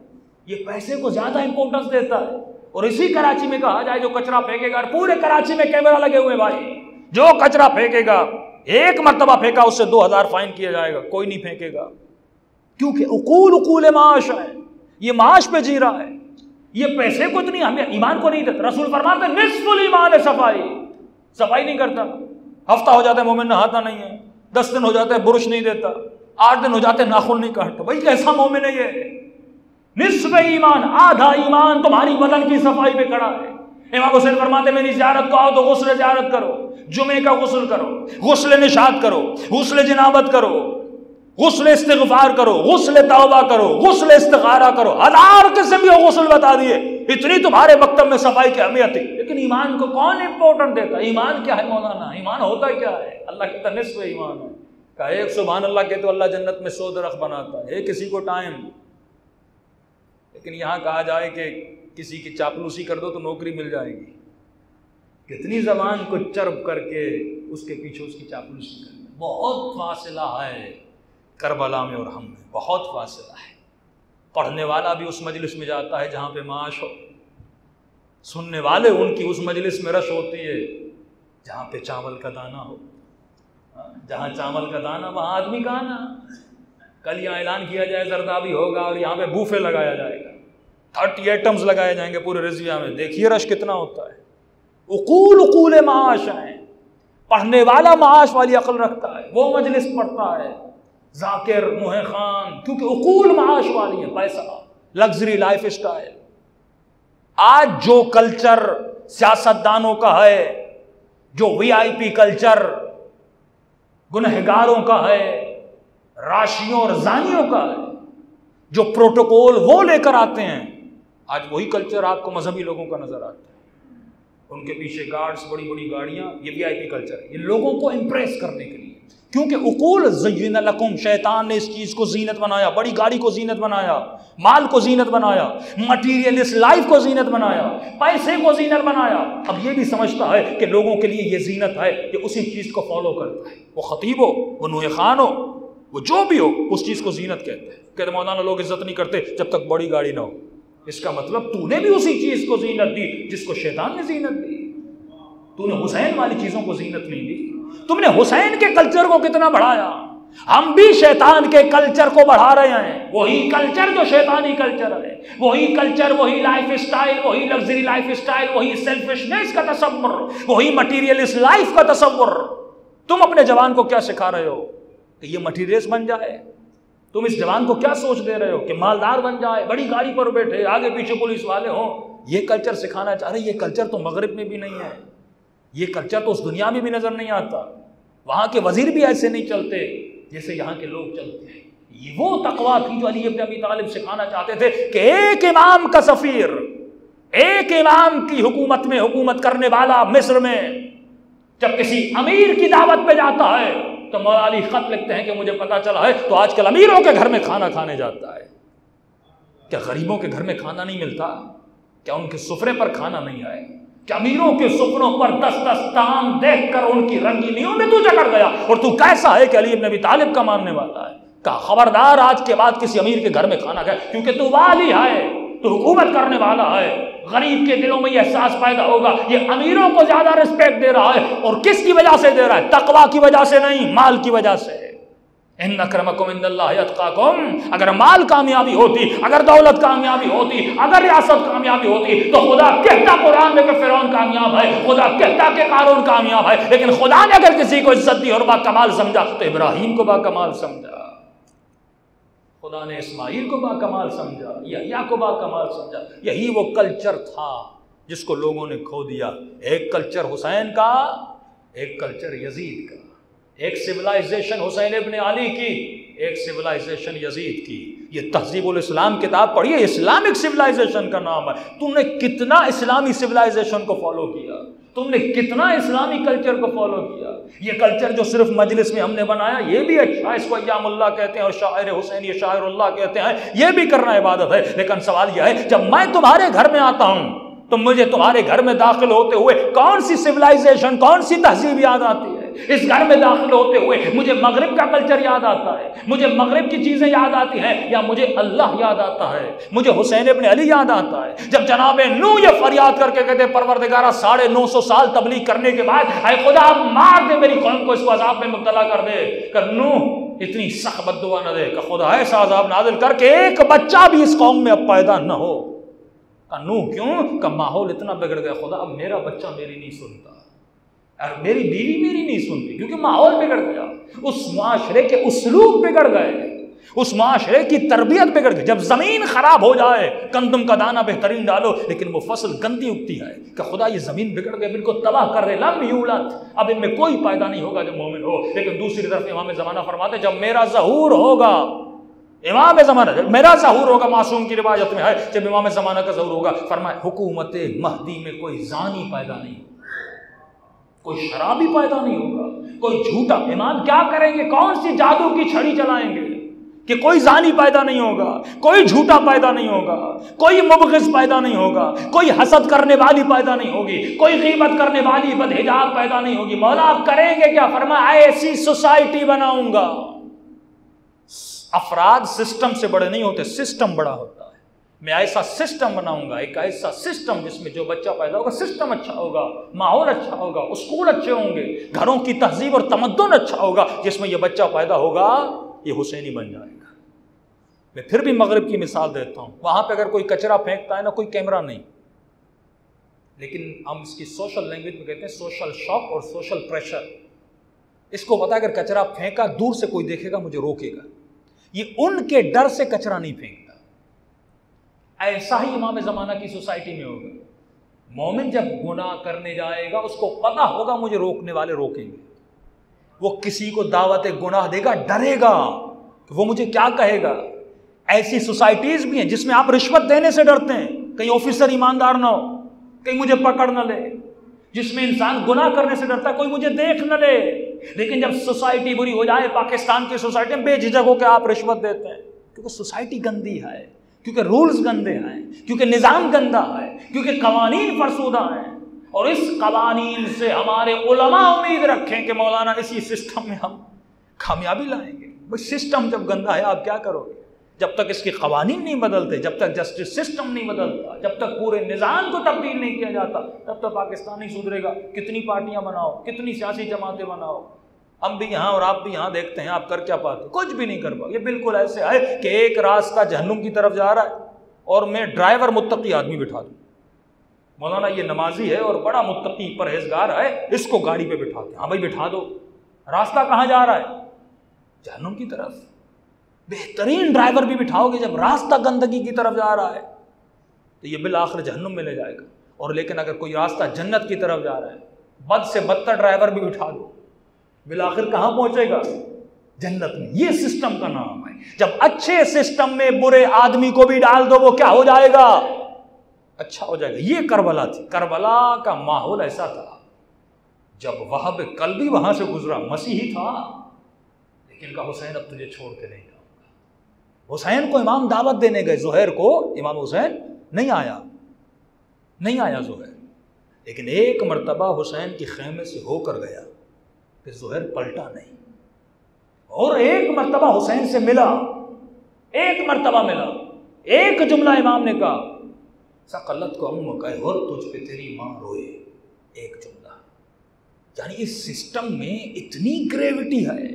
یہ پیسے کو زیادہ امپورٹنس دیتا ہے۔ اور اسی کراچی میں کہا جائے، جو کچرا پھینکے گا، اور پورے کراچی میں کیمرہ لگے ہوئے بھائی۔ جو کچرا پھینکے گا، ایک مرتبہ پھینکا، اس سے دو ہزار فائن کیا جائے گا۔ کوئی نہیں پھینکے گا۔ کیونکہ اقول اقول معاش ہے، یہ معاش پہ جی رہا ہے۔ یہ پیسے کو اتنی ہمیں ایمان کو نہیں دیتا۔ رسول فرماتے نصف الایمان ہے صفائی۔ صفائی نہیں کرتا۔ ہفتہ ہو جاتا ہے، مومن نہاتا نہیں ہے۔ دس دن ہو جاتا ہے، برش نہیں دیتا۔ آٹھ دن ہو جاتے ہیں، ناخن نہیں کاٹتا۔ بھائی، کیسا مومن ہے یہ؟ نصف ایمان، آدھا ایمان تمہاری بدن کی صفائی پہ کھڑا ہے۔ امام حسین فرماتے میری زیارت کو آؤ تو غسل زیارت کرو۔ جمعے کا غسل کرو۔ غسل نشاد کرو۔ غسل جنابت کرو۔ غسل استغفار کرو، غسل توبہ کرو، غسل استغارہ کرو۔ ہزار قسم کے غسل بتا دیے۔ اتنی تمہارے مکتب میں صفائی کی اہمیت تھی۔ لیکن ایمان کو کون امپورٹنٹ دیتا ایمان کیا ہے مولانا؟ ایمان ہوتا کیا ہے؟ اللہ کی نصف ایمان ہے۔ کہا ایک سبحان اللہ کے تو اللہ جنت میں سو درخت بناتا ہے کسی کو ٹائم۔ لیکن یہاں کہا جائے کہ کسی کی چاپلوسی کر دو تو نوکری مل جائے گی۔ کتنی زبان کو چرب کر کے اس کے پیچھے اس کی چاپلوسی کر بہت فاصلہ ہے۔ کربلا میں اور ہم میں بہت فاصلہ ہے۔ پڑھنے والا بھی اس مجلس میں جاتا ہے جہاں پہ معاش ہو۔ سننے والے ان کی اس مجلس میں رش ہوتی ہے جہاں پہ چاول کا دانہ ہو۔ ہاں، جہاں چاول کا دانہ، وہاں آدمی کا آنا کل یہاں اعلان کیا جائے زردابی ہوگا اور یہاں پہ بوفے لگایا جائے گا۔ تھرٹی ایٹمز لگائے جائیں گے پورے رضویہ میں۔ دیکھیے رش کتنا ہوتا ہے۔ اقول اقول معاش ہیں۔ پڑھنے والا معاش والی عقل رکھتا ہے۔ وہ مجلس پڑھتا ہے۔ ذاکر موہ خان، کیونکہ اقول معاش والی ہے پیسہ لگژری لائف اسٹائل۔ آج جو کلچر سیاست دانوں کا ہے، جو وی آئی پی کلچر گنہگاروں کا ہے، راشیوں اور زانیوں کا ہے، جو پروٹوکول وہ لے کر آتے ہیں، آج وہی کلچر آپ کو مذہبی لوگوں کا نظر آتا ہے۔ ان کے پیچھے گارڈز، بڑی بڑی گاڑیاں، یہ وی آئی پی کلچر ہے۔ یہ لوگوں کو امپریس کرنے کے لیے۔ کیونکہ اقول زین لکم، شیطان نے اس چیز کو زینت بنایا، بڑی گاڑی کو زینت بنایا، مال کو زینت بنایا مٹیریل اس لائف کو زینت بنایا، پیسے کو زینت بنایا۔ اب یہ بھی سمجھتا ہے کہ لوگوں کے لیے یہ زینت ہے کہ اسی چیز کو فالو کرتا ہے۔ وہ خطیب ہو، وہ نوح خان ہو، وہ جو بھی ہو، اس چیز کو زینت کہتے ہیں۔ کہتے مولانا، لوگ عزت نہیں کرتے جب تک بڑی گاڑی نہ ہو۔ اس کا مطلب تو نے بھی اسی چیز کو زینت دی جس کو شیطان نے زینت دی۔ تو نے حسین والی چیزوں کو زینت نہیں دی۔ تم نے حسین کے کلچر کو کتنا بڑھایا؟ ہم بھی شیطان کے کلچر کو بڑھا رہے ہیں۔ وہی کلچر جو شیطانی کلچر ہے۔ وہی کلچر، وہی لائف اسٹائل وہی لگژری لائف اسٹائل وہی سیلفشنس کا تصور، وہی مٹیریل لائف کا تصور۔ تم اپنے جوان کو کیا سکھا رہے ہو؟ کہ یہ مٹیریلس بن جائے۔ تم اس جوان کو کیا سوچ دے رہے ہو؟ کہ مالدار بن جائے، بڑی گاڑی پر بیٹھے، آگے پیچھے پولیس والے ہوں۔ یہ کلچر سکھانا چاہ رہے یہ کلچر تو مغرب میں بھی نہیں ہے۔ یہ کلچر تو اس دنیا میں بھی نظر نہیں آتا۔ وہاں کے وزیر بھی ایسے نہیں چلتے جیسے یہاں کے لوگ چلتے ہیں۔ یہ وہ تقوا تھی جو علی ابن ابی طالب سکھانا چاہتے تھے کہ ایک امام کا سفیر، ایک امام کی حکومت میں حکومت کرنے والا مصر میں جب کسی امیر کی دعوت پہ جاتا ہے تو مولا علی خط لکھتے ہیں کہ مجھے پتا چلا ہے تو آج کل امیروں کے گھر میں کھانا کھانے جاتا ہے۔ کیا غریبوں کے گھر میں کھانا نہیں ملتا؟ کیا ان کے سفرے پر کھانا نہیں آئے؟ کہ امیروں کے سپنوں پر دس دس تام دیکھ کر ان کی رنگینیوں میں تو جکڑ گیا۔ اور تو کیسا ہے کہ علی ابن ابی طالب کا ماننے والا ہے؟ کہا، خبردار، آج کے بعد کسی امیر کے گھر میں کھانا کھائے، کیونکہ تو والی ہے، تو حکومت کرنے والا ہے۔ غریب کے دلوں میں یہ احساس پیدا ہوگا، یہ امیروں کو زیادہ رسپیکٹ دے رہا ہے۔ اور کس کی وجہ سے دے رہا ہے؟ تقوا کی وجہ سے نہیں، مال کی وجہ سے۔ ان اکرمکم ان اللہ اتقاکم اگر مال کامیابی ہوتی، اگر دولت کامیابی ہوتی، اگر ریاست کامیابی ہوتی، تو خدا کہتا قرآن میں کہ فرعون کامیاب ہے، خدا کہتا کہ قارون کامیاب ہے، لیکن خدا نے اگر کسی کو عزت دی اور با کمال سمجھا، تو ابراہیم کو با کمال سمجھا۔ خدا نے اسماعیل کو با کمال سمجھا یا کو با کمال سمجھا۔ یہی وہ کلچر تھا جس کو لوگوں نے کھو دیا۔ ایک کلچر حسین کا، ایک کلچر یزید کا۔ ایک سولائزیشن حسین ابن علی کی، ایک سولائزیشن یزید کی۔ یہ تہذیب الاسلام کتاب پڑھیے اسلامک سولائزیشن کا نام ہے۔ تم نے کتنا اسلامی سولائزیشن کو فالو کیا؟ تم نے کتنا اسلامی کلچر کو فالو کیا؟ یہ کلچر جو صرف مجلس میں ہم نے بنایا، یہ بھی اچھا اس کو ایام اللہ کہتے ہیں اور شاعر حسین یہ شاعر اللہ کہتے ہیں، یہ بھی کرنا عبادت ہے۔ لیکن سوال یہ ہے، جب میں تمہارے گھر میں آتا ہوں، تو مجھے تمہارے گھر میں داخل ہوتے ہوئے کون سی سولائزیشن کون سی تہذیب یاد آتی؟ ہے اس گھر میں داخل ہوتے ہوئے مجھے مغرب کا کلچر یاد آتا ہے، مجھے مغرب کی چیزیں یاد آتی ہیں یا مجھے اللہ یاد آتا ہے؟ مجھے حسین ابن علی یاد آتا ہے۔ جب جناب نو یہ فریاد کر کے کہتے پروردگارہ، ساڑھے نو سو سال تبلیغ کرنے کے بعد، اے خدا، آپ مار دے میری قوم کو، اس کو عذاب میں مبتلا کر دے۔ کہ نو، اتنی سخت بد دعا نہ دے۔ کہ خدا، ایسا عذاب نازل کر کے ایک بچہ بھی اس قوم میں اب پیدا نہ ہو۔ کہ نو کیوں؟ کہ ماحول اتنا بگڑ گیا، خدا، اب میرا بچہ میری نہیں سنتا۔ اور میری بیوی میری نہیں سنتی کیونکہ ماحول بگڑ گیا۔ اس معاشرے کے اسلوب بگڑ گئے۔ اس معاشرے کی تربیت بگڑ گئی۔ جب زمین خراب ہو جائے، کندم کا دانہ بہترین ڈالو، لیکن وہ فصل گندی اگتی ہے۔ کہ خدا، یہ زمین بگڑ گئے بالکل تباہ کر دے لم یولت اب ان میں کوئی پیدا نہیں ہوگا جب مومن ہو۔ لیکن دوسری طرف امام زمانہ فرماتے، جب میرا ظہور ہوگا، امام زمانہ میرا ظہور ہوگا، معصوم کی روایت میں ہے، جب امام زمانہ کا ظہور ہوگا، فرمائے، حکومت مہدی میں کوئی زانی پیدا نہیں۔ کوئی شرابی پیدا نہیں ہوگا، کوئی جھوٹا امام کیا کریں گے؟ کون سی جادو کی چھڑی چلائیں گے؟ کہ کوئی زانی پیدا نہیں ہوگا، کوئی جھوٹا پیدا نہیں ہوگا، کوئی مبغض پیدا نہیں ہوگا، کوئی حسد کرنے والی پیدا نہیں ہوگی، کوئی قیمت کرنے والی بدہجاب پیدا نہیں ہوگی۔ مولا، آپ کریں گے کیا؟ فرما ایسی سوسائٹی بناؤں گا۔ افراد سسٹم سے بڑے نہیں ہوتے، سسٹم بڑا ہوتا۔ میں ایسا سسٹم بناؤں گا، ایک ایسا سسٹم جس میں جو بچہ پیدا ہوگا سسٹم اچھا ہوگا، ماحول اچھا ہوگا، اسکول اچھے ہوں گے، گھروں کی تہذیب اور تمدن اچھا ہوگا، جس میں یہ بچہ پیدا ہوگا، یہ حسینی بن جائے گا۔ میں پھر بھی مغرب کی مثال دیتا ہوں۔ وہاں پہ اگر کوئی کچرا پھینکتا ہے نا، کوئی کیمرہ نہیں۔ لیکن ہم اس کی سوشل لینگویج میں کہتے ہیں سوشل شاک اور سوشل پریشر اس کو پتا اگر کچرا پھینکا، دور سے کوئی دیکھے گا، مجھے روکے گا۔ یہ ان کے ڈر سے کچرا نہیں پھینکتا۔ ایسا ہی امام زمانہ کی سوسائٹی میں ہوگا۔ مومن جب گناہ کرنے جائے گا، اس کو پتا ہوگا مجھے روکنے والے روکیں گے۔ وہ کسی کو دعوت گناہ دے گا، ڈرے گا۔ کہ وہ مجھے کیا کہے گا؟ ایسی سوسائٹیز بھی ہیں جس میں آپ رشوت دینے سے ڈرتے ہیں۔ کہیں آفیسر ایماندار نہ ہو، کہیں مجھے پکڑ نہ لے۔ جس میں انسان گناہ کرنے سے ڈرتا ہے کوئی مجھے دیکھ نہ لے۔ لیکن جب سوسائٹی بری ہو جائے، پاکستان کی سوسائٹی میں بے جھجک ہو کے آپ رشوت دیتے ہیں۔ کیونکہ سوسائٹی گندی ہے۔ کیونکہ رولز گندے ہیں، کیونکہ نظام گندا ہے، کیونکہ قوانین فرسودہ ہیں۔ اور اس قوانین سے ہمارے علماء امید رکھیں کہ مولانا اسی سسٹم میں ہم کامیابی لائیں گے۔ بھائی سسٹم جب گندا ہے، آپ کیا کرو گے؟ جب تک اس کے قوانین نہیں بدلتے، جب تک جسٹس سسٹم نہیں بدلتا، جب تک پورے نظام کو تبدیل نہیں کیا جاتا، تب تک پاکستان نہیں سدھرے گا۔ کتنی پارٹیاں بناؤ، کتنی سیاسی جماعتیں بناؤ ہم بھی یہاں اور آپ بھی یہاں دیکھتے ہیں، آپ کر کیا پاتے کچھ بھی نہیں کر پاؤ یہ بالکل ایسے ہے کہ ایک راستہ جہنم کی طرف جا رہا ہے اور میں ڈرائیور متقی آدمی بٹھا دوں۔ مولانا، یہ نمازی ہے اور بڑا متقی پرہیزگار ہے، اس کو گاڑی پہ بٹھا دیں۔ ہاں بھائی، بٹھا دو۔ راستہ کہاں جا رہا ہے؟ جہنم کی طرف۔ بہترین ڈرائیور بھی بٹھاؤ گے جب راستہ گندگی کی طرف جا رہا ہے۔ تو یہ بالآخر جہنم میں لے جائے گا۔ اور لیکن اگر کوئی راستہ جنت کی طرف جا رہا ہے، بد سے بدتر ڈرائیور بھی بٹھا دو۔ بالآخر کہاں پہنچے گا؟ جنت میں۔ یہ سسٹم کا نام ہے۔ جب اچھے سسٹم میں برے آدمی کو بھی ڈال دو، وہ کیا ہو جائے گا؟ اچھا ہو جائے گا۔ یہ کربلا تھی۔ کربلا کا ماحول ایسا تھا۔ جب وہ کل بھی وہاں سے گزرا، مسیحی تھا۔ لیکن کا حسین، اب تجھے چھوڑ کے نہیں جاؤں گا۔ حسین کو امام دعوت دینے گئے۔ زہیر کو امام حسین نہیں آیا۔ نہیں آیا زہیر۔ لیکن ایک مرتبہ حسین کی خیمے سے ہو کر گیا۔ کہ زہر پلٹا نہیں۔ اور ایک مرتبہ حسین سے ملا۔ ایک مرتبہ ملا۔ ایک جملہ امام نے کہا سقلت کو ام کہ اور تجھ پہ تیری ماں روئے۔ ایک جملہ۔ یعنی اس سسٹم میں اتنی گریوٹی ہے۔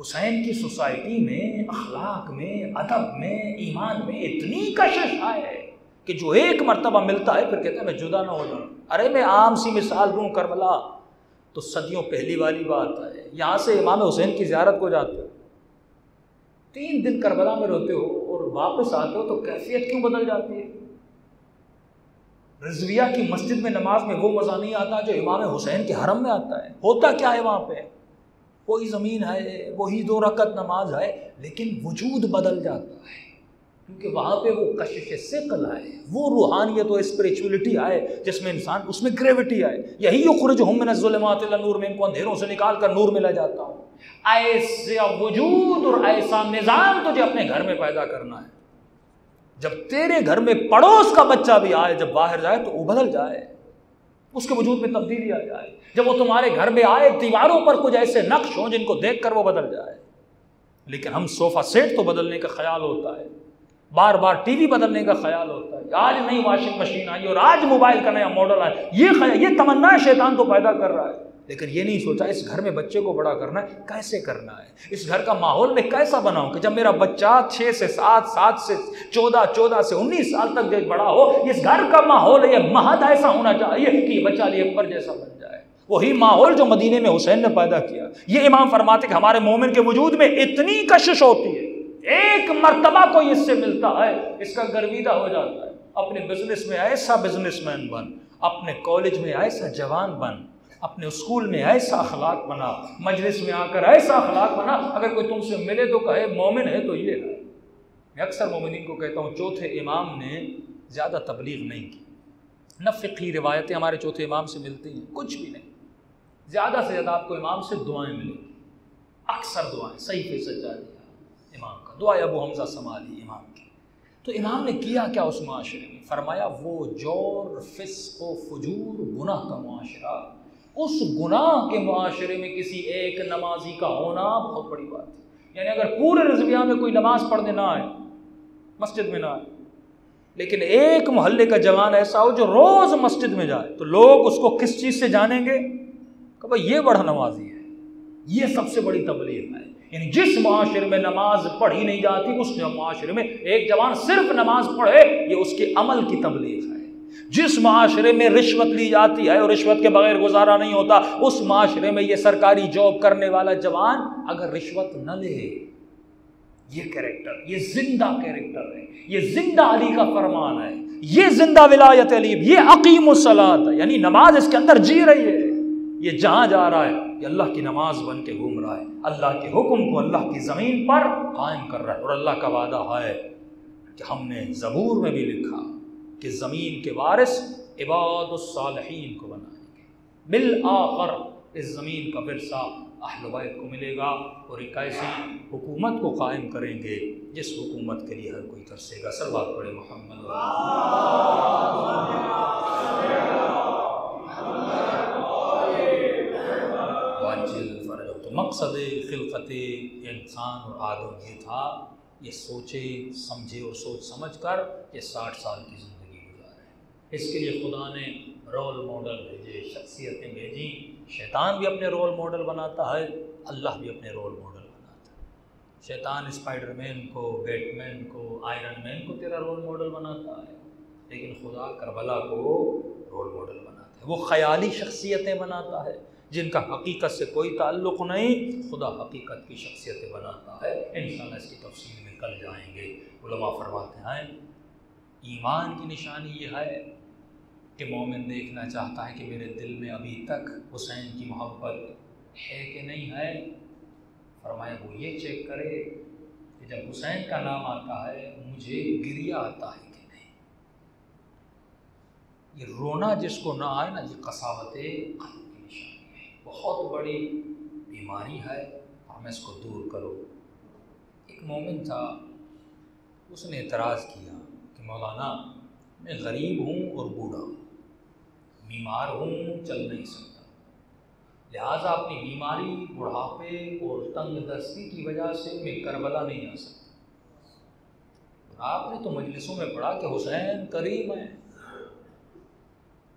حسین کی سوسائٹی میں، اخلاق میں، ادب میں، ایمان میں اتنی کشش ہے کہ جو ایک مرتبہ ملتا ہے، پھر کہتا ہے، میں جدا نہ ہو جاؤں۔ ارے، میں عام سی مثال دوں، کربلا۔ تو صدیوں پہلی والی بات ہے۔ یہاں سے امام حسین کی زیارت کو جاتے ہو۔ تین دن کربلا میں رہتے ہو اور واپس آتے ہو تو کیفیت کیوں بدل جاتی ہے؟ رضویہ کی مسجد میں نماز میں وہ مزہ نہیں آتا جو امام حسین کے حرم میں آتا ہے۔ ہوتا کیا ہے وہاں پہ؟ وہی زمین ہے، وہی دو رکت نماز ہے، لیکن وجود بدل جاتا ہے۔ کیونکہ وہاں پہ وہ کشش سقل آئے، وہ روحانیت و اسپریچولیٹی آئے، جس میں انسان، اس میں گریوٹی آئے۔ یہی خرج ہوں میں ظلمات نور، میں ان کو اندھیروں سے نکال کر نور میں لا جاتا ہوں۔ ایسا وجود اور ایسا نظام تجھے اپنے گھر میں پیدا کرنا ہے۔ جب تیرے گھر میں پڑوس کا بچہ بھی آئے، جب باہر جائے تو وہ بدل جائے۔ اس کے وجود میں تبدیلی آ جائے۔ جب وہ تمہارے گھر میں آئے، دیواروں پر کچھ ایسے نقش ہوں جن کو دیکھ کر وہ بدل جائے۔ لیکن ہم صوفہ سیٹ تو بدلنے کا خیال ہوتا ہے۔ بار بار ٹی وی بدلنے کا خیال ہوتا ہے۔ آج نئی واشنگ مشین آئی اور آج موبائل کا نیا ماڈل آیا۔ یہ خیال یہ تمنا شیطان تو پیدا کر رہا ہے۔ لیکن یہ نہیں سوچا اس گھر میں بچے کو بڑا کرنا ہے، کیسے کرنا ہے؟ اس گھر کا ماحول میں کیسا بناؤں کہ جب میرا بچہ چھ سے سات سات سے چودہ چودہ سے انیس سال تک جب بڑا ہو، اس گھر کا ماحول، یہ مہد ایسا ہونا چاہیے کہ یہ بچہ علی اکبر جیسا بن جائے۔ وہی ماحول جو مدینے میں حسین نے پیدا کیا۔ یہ امام فرماتے کہ ہمارے مومن کے وجود میں اتنی کشش ہوتی ہے۔ ایک مرتبہ کوئی اس سے ملتا ہے، اس کا گرویدہ ہو جاتا ہے۔ اپنے بزنس میں ایسا بزنس مین بن، اپنے کالج میں ایسا جوان بن، اپنے اسکول میں ایسا اخلاق بنا، مجلس میں آ کر ایسا اخلاق بنا۔ اگر کوئی تم سے ملے تو کہے، مومن ہے تو یہ ہے۔ میں اکثر مومنین کو کہتا ہوں، چوتھے امام نے زیادہ تبلیغ نہیں کی۔ نہ فقی روایتیں ہمارے چوتھے امام سے ملتی ہیں، کچھ بھی نہیں۔ زیادہ سے زیادہ آپ کو امام سے دعائیں ملیں۔ گی اکثر دعائیں صحیح پہ سجا دیا دعا ابو حمزہ سنبھالی امام کی۔ تو امام نے کیا کیا اس معاشرے میں؟ فرمایا، وہ جور، فسق و فجور، گناہ کا معاشرہ۔ اس گناہ کے معاشرے میں کسی ایک نمازی کا ہونا بہت بڑی بات ہے۔ یعنی اگر پورے رضویہ میں کوئی نماز پڑھنے نہ آئے، مسجد میں نہ آئے، لیکن ایک محلے کا جوان ایسا ہو جو روز مسجد میں جائے، تو لوگ اس کو کس چیز سے جانیں گے؟ کہ بھائی، یہ بڑا نمازی ہے۔ یہ سب سے بڑی تبلیغ ہے۔ یعنی جس معاشرے میں نماز پڑھی نہیں جاتی، اس معاشرے میں ایک جوان صرف نماز پڑھے، یہ اس کے عمل کی تبلیغ ہے۔ جس معاشرے میں رشوت لی جاتی ہے اور رشوت کے بغیر گزارا نہیں ہوتا، اس معاشرے میں یہ سرکاری جاب کرنے والا جوان اگر رشوت نہ لے، یہ کیریکٹر یہ زندہ کیریکٹر ہے، یہ زندہ علی کا فرمان ہے، یہ زندہ ولایت علی، یہ عقیم الصلاط ہے یعنی نماز اس کے اندر جی رہی ہے، یہ جہاں جا رہا ہے یہ اللہ کی نماز بن کے گھوم رہا ہے۔ اللہ کے حکم کو اللہ کی زمین پر قائم کر رہا ہے اور اللہ کا وعدہ ہے کہ ہم نے زبور میں بھی لکھا کہ زمین کے وارث عباد الصالحین کو بنائیں گے۔ بالآخر اس زمین کا ورثہ اہل بیت کو ملے گا اور ایک ایسی حکومت کو قائم کریں گے جس حکومت کے لیے ہر کوئی ترسے گا۔ سر بات پڑے محمد۔ مقصد خلقت انسان اور آدم یہ تھا، یہ سوچے، سمجھے اور سوچ سمجھ کر یہ ساٹھ سال کی زندگی اس کے لیے خدا نے رول ماڈل بھیجے، شخصیتیں بھیجی شیطان بھی اپنے رول ماڈل بناتا ہے، اللہ بھی اپنے رول ماڈل بناتا ہے۔ شیطان اسپائڈر مین کو بیٹ مین کو آئرن مین کو تیرا رول ماڈل بناتا ہے، لیکن خدا کربلا کو رول ماڈل بناتا ہے۔ وہ خیالی شخصیتیں بناتا ہے۔ جن کا حقیقت سے کوئی تعلق نہیں، خدا حقیقت کی شخصیتیں بناتا ہے۔ انشاءاللہ اس کی تفصیل میں کل جائیں گے۔ علماء فرماتے ہیں، ایمان کی نشانی یہ ہے کہ مومن دیکھنا چاہتا ہے کہ میرے دل میں ابھی تک حسین کی محبت ہے کہ نہیں ہے۔ فرمایا وہ یہ چیک کرے کہ جب حسین کا نام آتا ہے، مجھے گریا آتا ہے کہ نہیں۔ یہ رونا جس کو نہ آئے نا یہ قصاوت قلب کی نشانی ہے بہت بڑی بیماری ہے اور میں اس کو دور کروں ایک مومن تھا، اس نے اعتراض کیا کہ مولانا، میں غریب ہوں اور بوڑھا ہوں۔ بیمار ہوں چل نہیں سکتا۔ لہٰذا اپنی بیماری بڑھاپے اور تنگ دستی کی وجہ سے میں کربلا نہیں آ سکتا۔ آپ نے تو مجلسوں میں پڑھا کہ حسین کریم ہے۔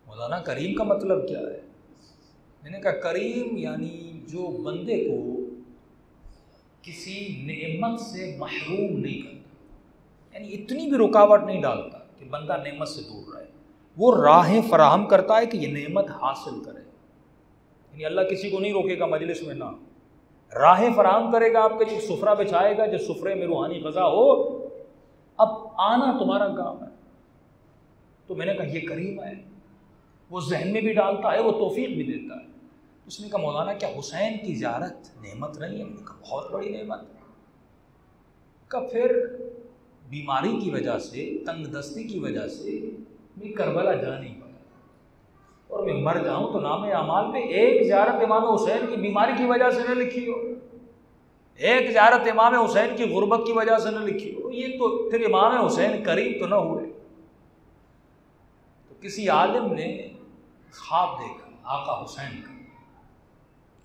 مولانا کریم کا مطلب کیا ہے؟ میں نے کہا، کریم یعنی جو بندے کو کسی نعمت سے محروم نہیں کرتا یعنی اتنی بھی رکاوٹ نہیں ڈالتا کہ بندہ نعمت سے دور رہے۔ وہ راہیں فراہم کرتا ہے کہ یہ نعمت حاصل کرے۔ یعنی اللہ کسی کو نہیں روکے گا مجلس میں، نہ۔ راہیں فراہم کرے گا آپ کے لیے سفرہ بچھائے گا، جو سفرے میں روحانی غذا ہو، اب آنا تمہارا کام ہے۔ تو میں نے کہا، یہ کریم ہے۔ وہ ذہن میں بھی ڈالتا ہے، وہ توفیق بھی دیتا ہے۔ اس نے کہا، مولانا، کیا حسین کی زیارت نعمت نہیں ہے؟ میں نے کہا، بہت بڑی نعمت کا پھر بیماری کی وجہ سے، تنگ دستی کی وجہ سے میں کربلا جا نہیں پایا اور میں مر جاؤں تو نام اعمال میں ایک زیارت امام حسین کی بیماری کی وجہ سے نہ لکھی ہو۔ ایک زیارت امام حسین کی غربت کی وجہ سے نہ لکھی ہو۔ یہ تو پھر امام حسین قریب تو نہ ہوئے۔ تو کسی عالم نے خواب دیکھا، آقا حسین کا۔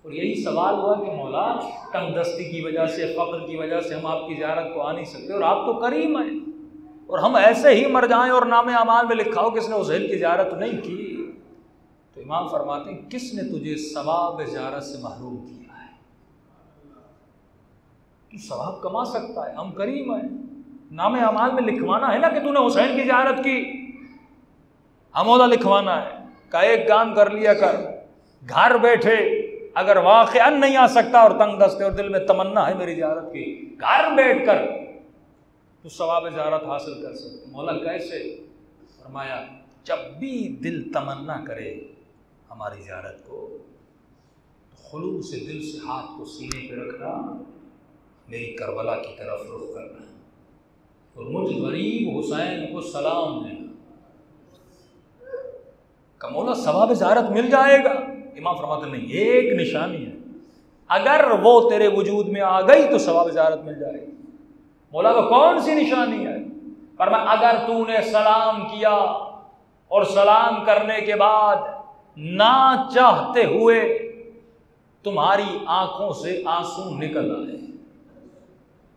اور یہی سوال ہوا کہ مولا تنگ دستی کی وجہ سے، فقر کی وجہ سے ہم آپ کی زیارت کو آ نہیں سکتے اور آپ تو کریم ہیں۔ اور ہم ایسے ہی مر جائیں اور نام اعمال میں لکھا ہو کہ اس نے کی زیارت نہیں کی۔ تو امام فرماتے ہیں، کس نے تجھے ثواب زیارت سے محروم کیا ہے؟ تو ثواب کما سکتا ہے، ہم کریم ہیں۔ نام اعمال میں لکھوانا ہے نا کہ تو نے حسین کی زیارت کی۔ ہمودا لکھوانا ہے، کا ایک کام کر لیا کر، گھر بیٹھے اگر واقع نہیں آ سکتا اور تنگ دستے اور دل میں تمنا ہے میری زیارت کی، گھر بیٹھ کر تو ثواب زیارت حاصل کر سکتے مولا کیسے؟ فرمایا، جب بھی دل تمنا کرے ہماری زیارت کو، تو خلوص سے دل سے ہاتھ کو سینے پہ رکھنا، میری کربلا کی طرف رخ کرنا۔ اور مجھ غریب حسین کو سلام دینا۔ کمولا ثواب زیارت مل جائے گا۔ امام فرماتے نہیں، ایک نشانی ہے۔ اگر وہ تیرے وجود میں آ گئی تو ثواب زیارت مل جائے گی۔ مولا کو کون سی نشانی ہے؟ پر میں اگر تو نے سلام کیا اور سلام کرنے کے بعد نہ چاہتے ہوئے تمہاری آنکھوں سے آنسو نکل آئے۔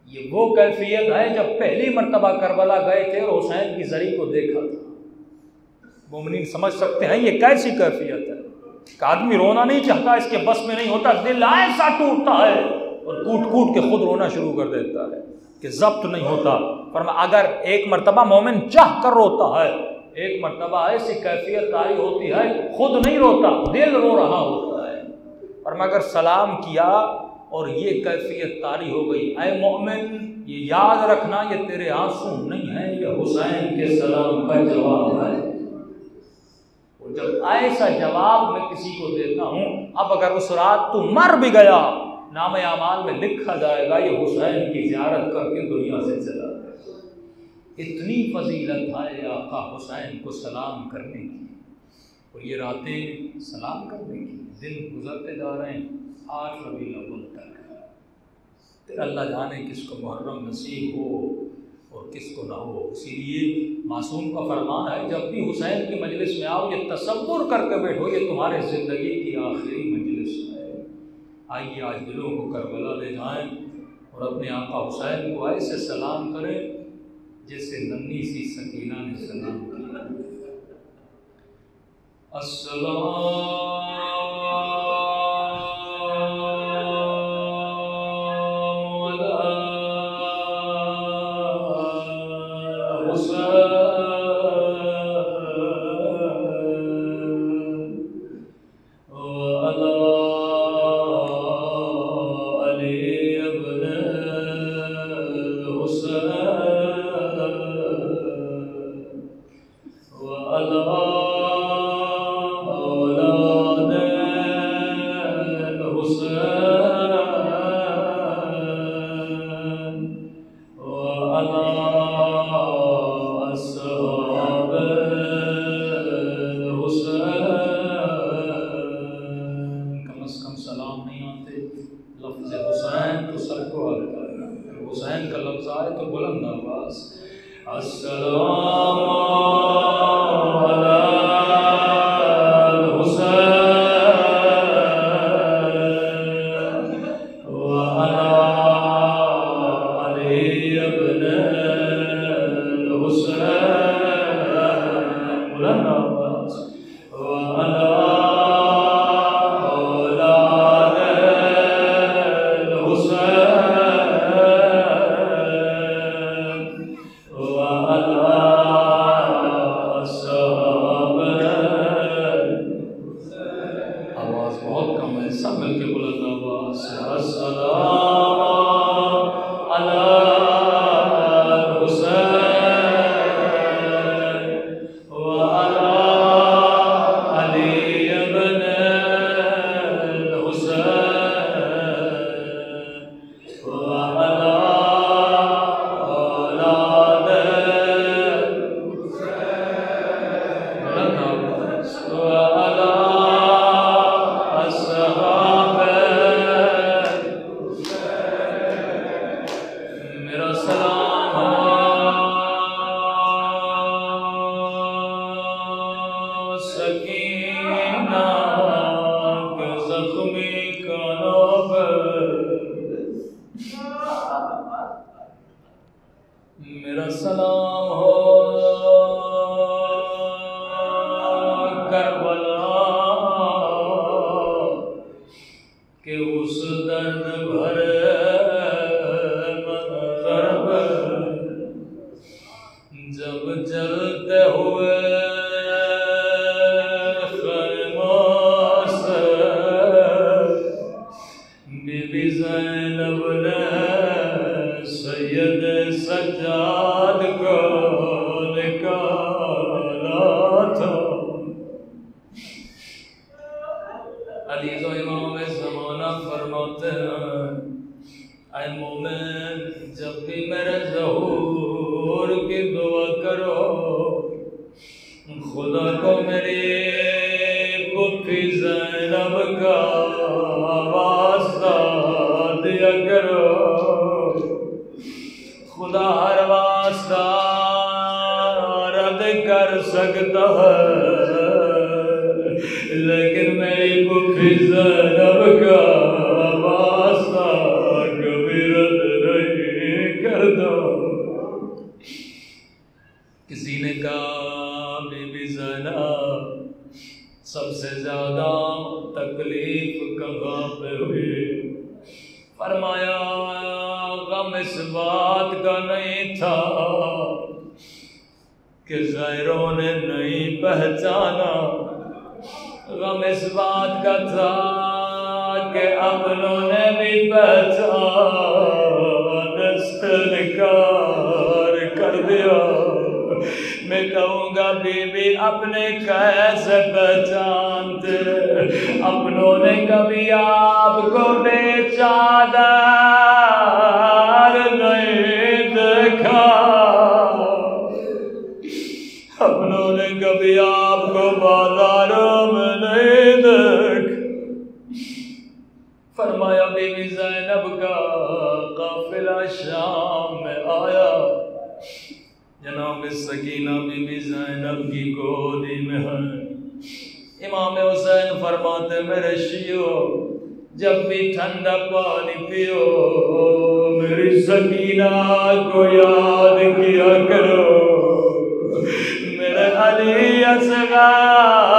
یہ وہ کیفیت ہے جب پہلی مرتبہ کربلا گئے تھے اور حسین کی زری کو دیکھا تھا۔ مومنین سمجھ سکتے ہیں یہ کیسی کیفیت ہے؟ کہ آدمی رونا نہیں چاہتا، اس کے بس میں نہیں ہوتا، دل ایسا ٹوٹتا ہے اور کوٹ کوٹ کے خود رونا شروع کر دیتا ہے کہ ضبط نہیں ہوتا۔ پر اگر ایک مرتبہ مومن چاہ کر روتا ہے، ایک مرتبہ ایسی کیفیت تاری ہوتی ہے، خود نہیں روتا، دل رو رہا ہوتا ہے۔ پر میں اگر سلام کیا اور یہ کیفیت تاری ہو گئی، اے مومن، یہ یاد رکھنا یہ تیرے آنسو نہیں ہے یہ حسین کے سلام کا جواب ہے۔ جب ایسا جواب میں کسی کو دیتا ہوں اب اگر اس رات تو مر بھی گیا نام اعمال میں لکھا جائے گا یہ حسین کی زیارت کر کے دنیا سے چلا اتنی فضیلت ہے آقا حسین کو سلام کرنے کی۔ اور یہ راتیں سلام کرنے کی۔ دن گزرتے جا رہے ہیں آٹھ ربی الاول تک۔ اللہ جانے کس کو محرم نصیب ہو۔ اور کس کو نہ ہو۔ اسی لیے معصوم کا فرمان ہے، جب بھی حسین کی مجلس میں آؤ، یہ تصور کر کے بیٹھو، یہ تمہارے زندگی کی آخری مجلس ہے۔ آئیے آج دلوں کو کربلا لے جائیں اور اپنے آقا حسین کو ایسے سلام کریں جیسے ننی سی سکینہ نے سلام کیا۔ السلام خدا ہر واسطہ رد کر سکتا ہے لیکن میری پپی زینب کا واسطہ کبھی رد نہیں کرتا کسی نے کہا بی بی زینب سب سے زیادہ تکلیف کہاں پہ ہوئی فرمایا غم اس بات کہ غیروں نے نہیں پہچانا۔ غم اس بات کا تھا کہ اپنوں نے بھی پہچان انکار کر دیا۔ میں کہوں گا بی بی اپنے کیسے پہچانتے؟ اپنوں نے کبھی آپ کو بے چادر جناب سکینہ بی بی زینب کی گودی میں ہے۔ امام حسین فرماتے میرے شیو جب بھی ٹھنڈا پانی پیو، میری سکینہ کو یاد کیا کرو۔ میرے علی اصغار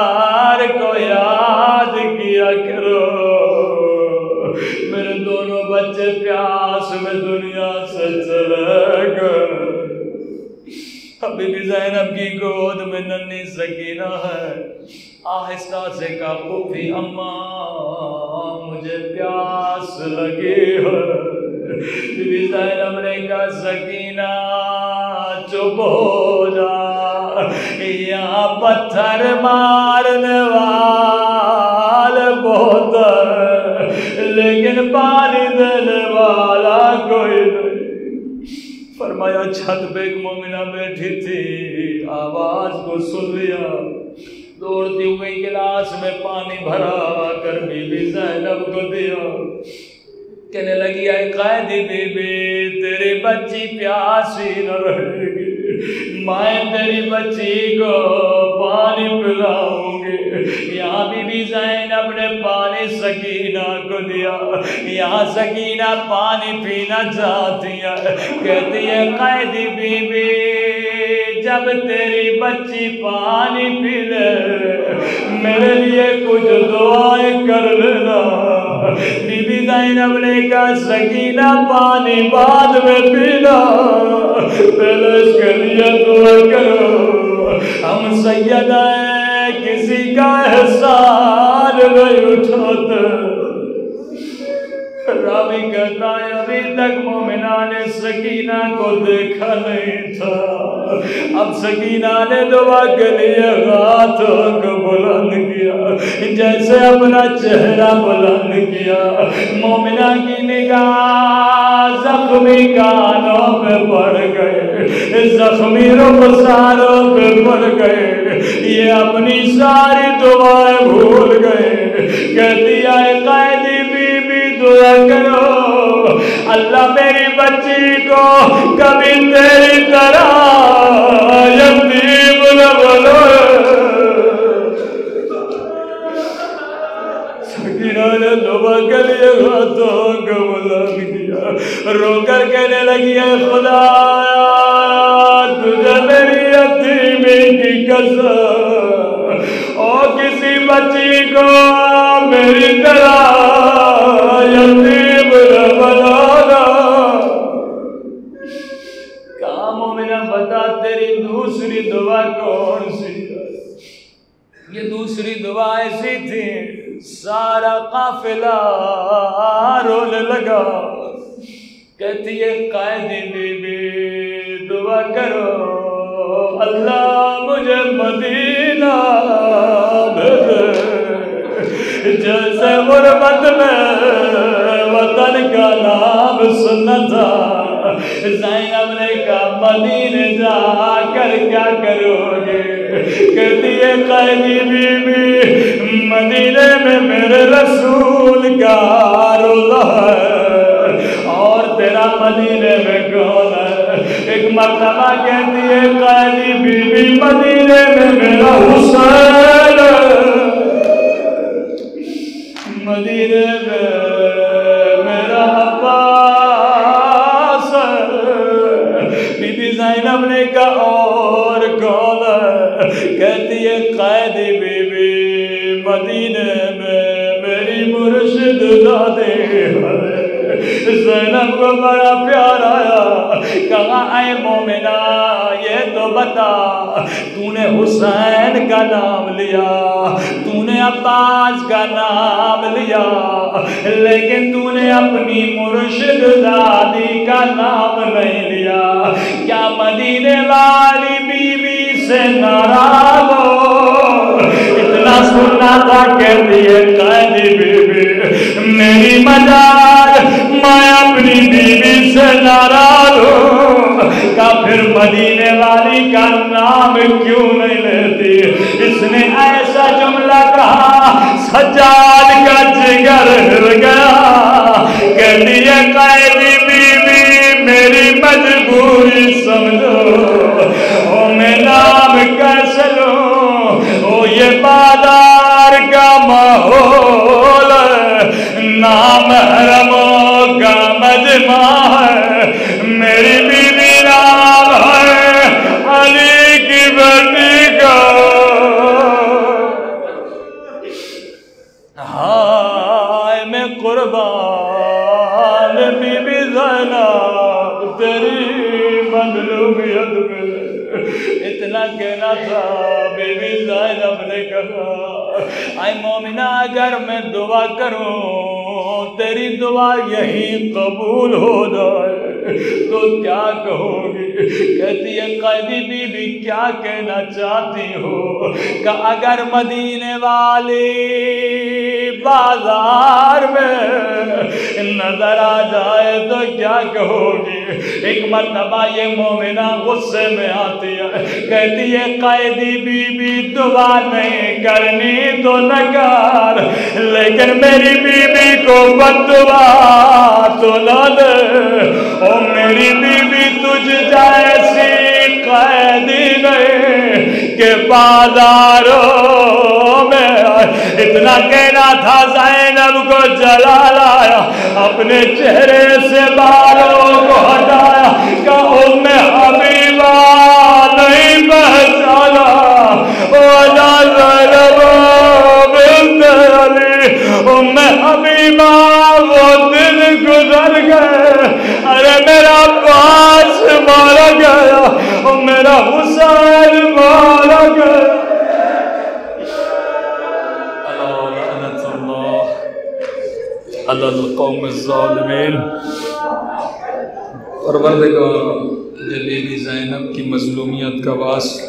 بی بی زینب کی گود میں ننی سکینہ ہے۔ آہستہ سے کا پوپھی اماں مجھے پیاس لگی ہے۔ بی بی زینب نے کہا، سکینہ چپ ہو جا۔ یہاں پتھر مارنے والا فرمایا چھت پہ ایک مومنہ بیٹھی تھی آواز کو سن لیا دوڑتی ہوئی گلاس میں پانی بھرا ہوا کر بی بی زینب کو دیا کہنے لگی اے قائدی بی بی تیری بچی پیاسی نہ رہے گی میں تیری بچی کو پانی پلاؤں گی یہاں بی بی زینب نے پانی سکینہ کو دیا۔ یہاں سکینہ پانی پینا چاہتی ہے۔ کہتی ہے قیدی بی بی جب تیری بچی پانی پی لے، میرے لیے کچھ دعائیں کر لینا۔ بی بی زینب نے کہا، سکینہ پانی بعد میں پینا۔ پہلے اس کے لیے دعا کرو۔ ہم سیدہ ہیں، کسی کا احسان نہیں اٹھاتے۔ راوی کہتا ہے ابھی تک مومنان سکینہ کو دیکھا نہیں تھا۔ اب سکینہ نے دعا کے لیے ہاتھوں کو بلند کیا۔ جیسے اپنا چہرہ بلند کیا۔ مومنہ کی نگاہ زخمی کانوں پہ پڑ گئے۔ زخمی رخساروں پہ پڑ گئے۔ یہ اپنی ساری دعائیں بھول گئے۔ کہتی ہے قیدی دعا کرو اللہ میری بچی کو کبھی تیری طرح یتیم نہ بولو سکینہ نے دعا کے لیے ہاتھوں کو بلا دیا۔ رو کر کہنے لگی ہے خدا، تجھے میری یتیمی کی قسم۔ اور کسی بچی کو میری طرح یتیم بنانا کہا مومنہ بتا تیری دوسری دعا کون سی یہ دوسری دعا ایسی تھی، سارا قافلہ رونے لگا، کہتی ہے قائدی بی بی دعا کرو اللہ مجھے مدینہ بھیجے جیسے غربت میں کا نام سننا تھا زینب نے کہا مدینے جا کر کیا کرو گے؟ کہتی ہے، قیدی بی بی مدینے میں میرے رسول کا روزہ ہے۔ اور تیرا مدینے میں کون ہے؟ ایک مرتبہ کہتی ہے، قیدی بی بی مدینے میں میرا حسین ہے۔ مدینے میں کو بڑا پیار آیا۔ کہا، اے مومنہ، یہ تو بتا تو نے حسین کا نام لیا تو نے عباس کا نام لیا، لیکن تو نے اپنی مرشد دادی کا نام نہیں لیا۔ کیا مدینے والی بی بی سے ناراض ہو؟ سننا تھا کہتی ہے قیدی بی بی میری مجال میں اپنی بیوی سے ناراض ہوں۔ کا پھر مدینے والی کا نام کیوں نہیں لیتی؟ اس نے ایسا جملہ کہا، سجاد کا جگر ہل گیا۔ کہتی ہے قیدی بیوی، میری مجبوری سمجھو۔ او میں نام کیسے لوں؟ یہ بازار کا ماحول نام حرم مومنہ، اگر میں دعا کروں، تیری دعا یہی قبول ہو جائے۔ تو کیا کہو گی؟ کہتی ہے، قیدی بی بی کیا کہنا چاہتی ہو؟ کہ اگر مدینے والی بازار میں نظر آ جائے تو کیا کہو گی؟ ایک مرتبہ یہ مومنہ غصے میں آتی ہے۔ کہتی ہے، قیدی بی بی، دعا نہیں کرنی تو نہ کر۔ لیکن میری بی بی کو بد دعا تو نہ دے۔ او میری بی بی تجھ جیسی قیدی نہیں۔ کہ بازاروں میں اتنا کہنا تھا زینب کو جلا لایا اپنے چہرے سے بالوں کو ہٹایا کہ ام حبیبہ نہیں پہچانا۔ وجہ زینب، بنت علی، ام حبیبہ، وہ دن گزر گئے۔ ارے، میرا پاس مارا گیا۔ اور میرا حسین اللہ القوم الظالمین پروردگار یہ زینب کی مظلومیت کا واس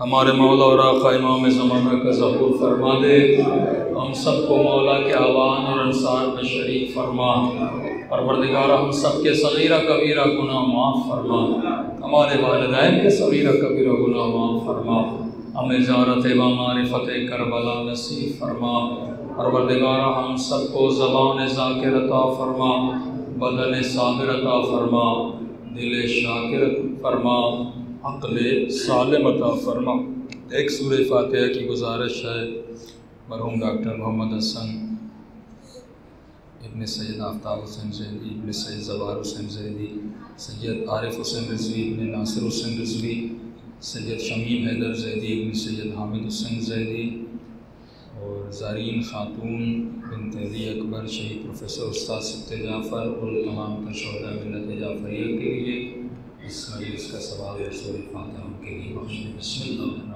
ہمارے مولا اور آقا امام زمانہ کا ظہور فرما دے۔ ہم سب کو مولا کے آوان اور انصار میں شریک فرما۔ پروردگار، ہم سب کے صغیرہ کبیرہ گناہ معاف فرما۔ ہمارے والدین کے صغیرہ کبیرہ گناہ معاف فرما۔ ہمیں زیارت و معرفت کربلا نصیب فرما۔ پروردگار ہم سب کو زبان ذاکر عطا فرما، بدن صابر عطا فرما، دل شاکر فرما، عقل سالم عطا فرما۔ ایک سورہ فاتحہ کی گزارش ہے۔ مرحوم ڈاکٹر محمد حسن، ابن سید آفتاب حسین زیدی ابن سید زبار حسین زیدی سید عارف حسین رضوی، ابن ناصر حسین رضوی، سید شمیم حیدر زیدی ابن سید حامد حسین زیدی اور زارین خاتون بنت علی اکبر، شہید پروفیسر استاد سبت جعفر اور تمام تشہدہ منت جعفریہ کے لیے اس کا سوال رسول فاتح کے لیے بخش بسم اللہ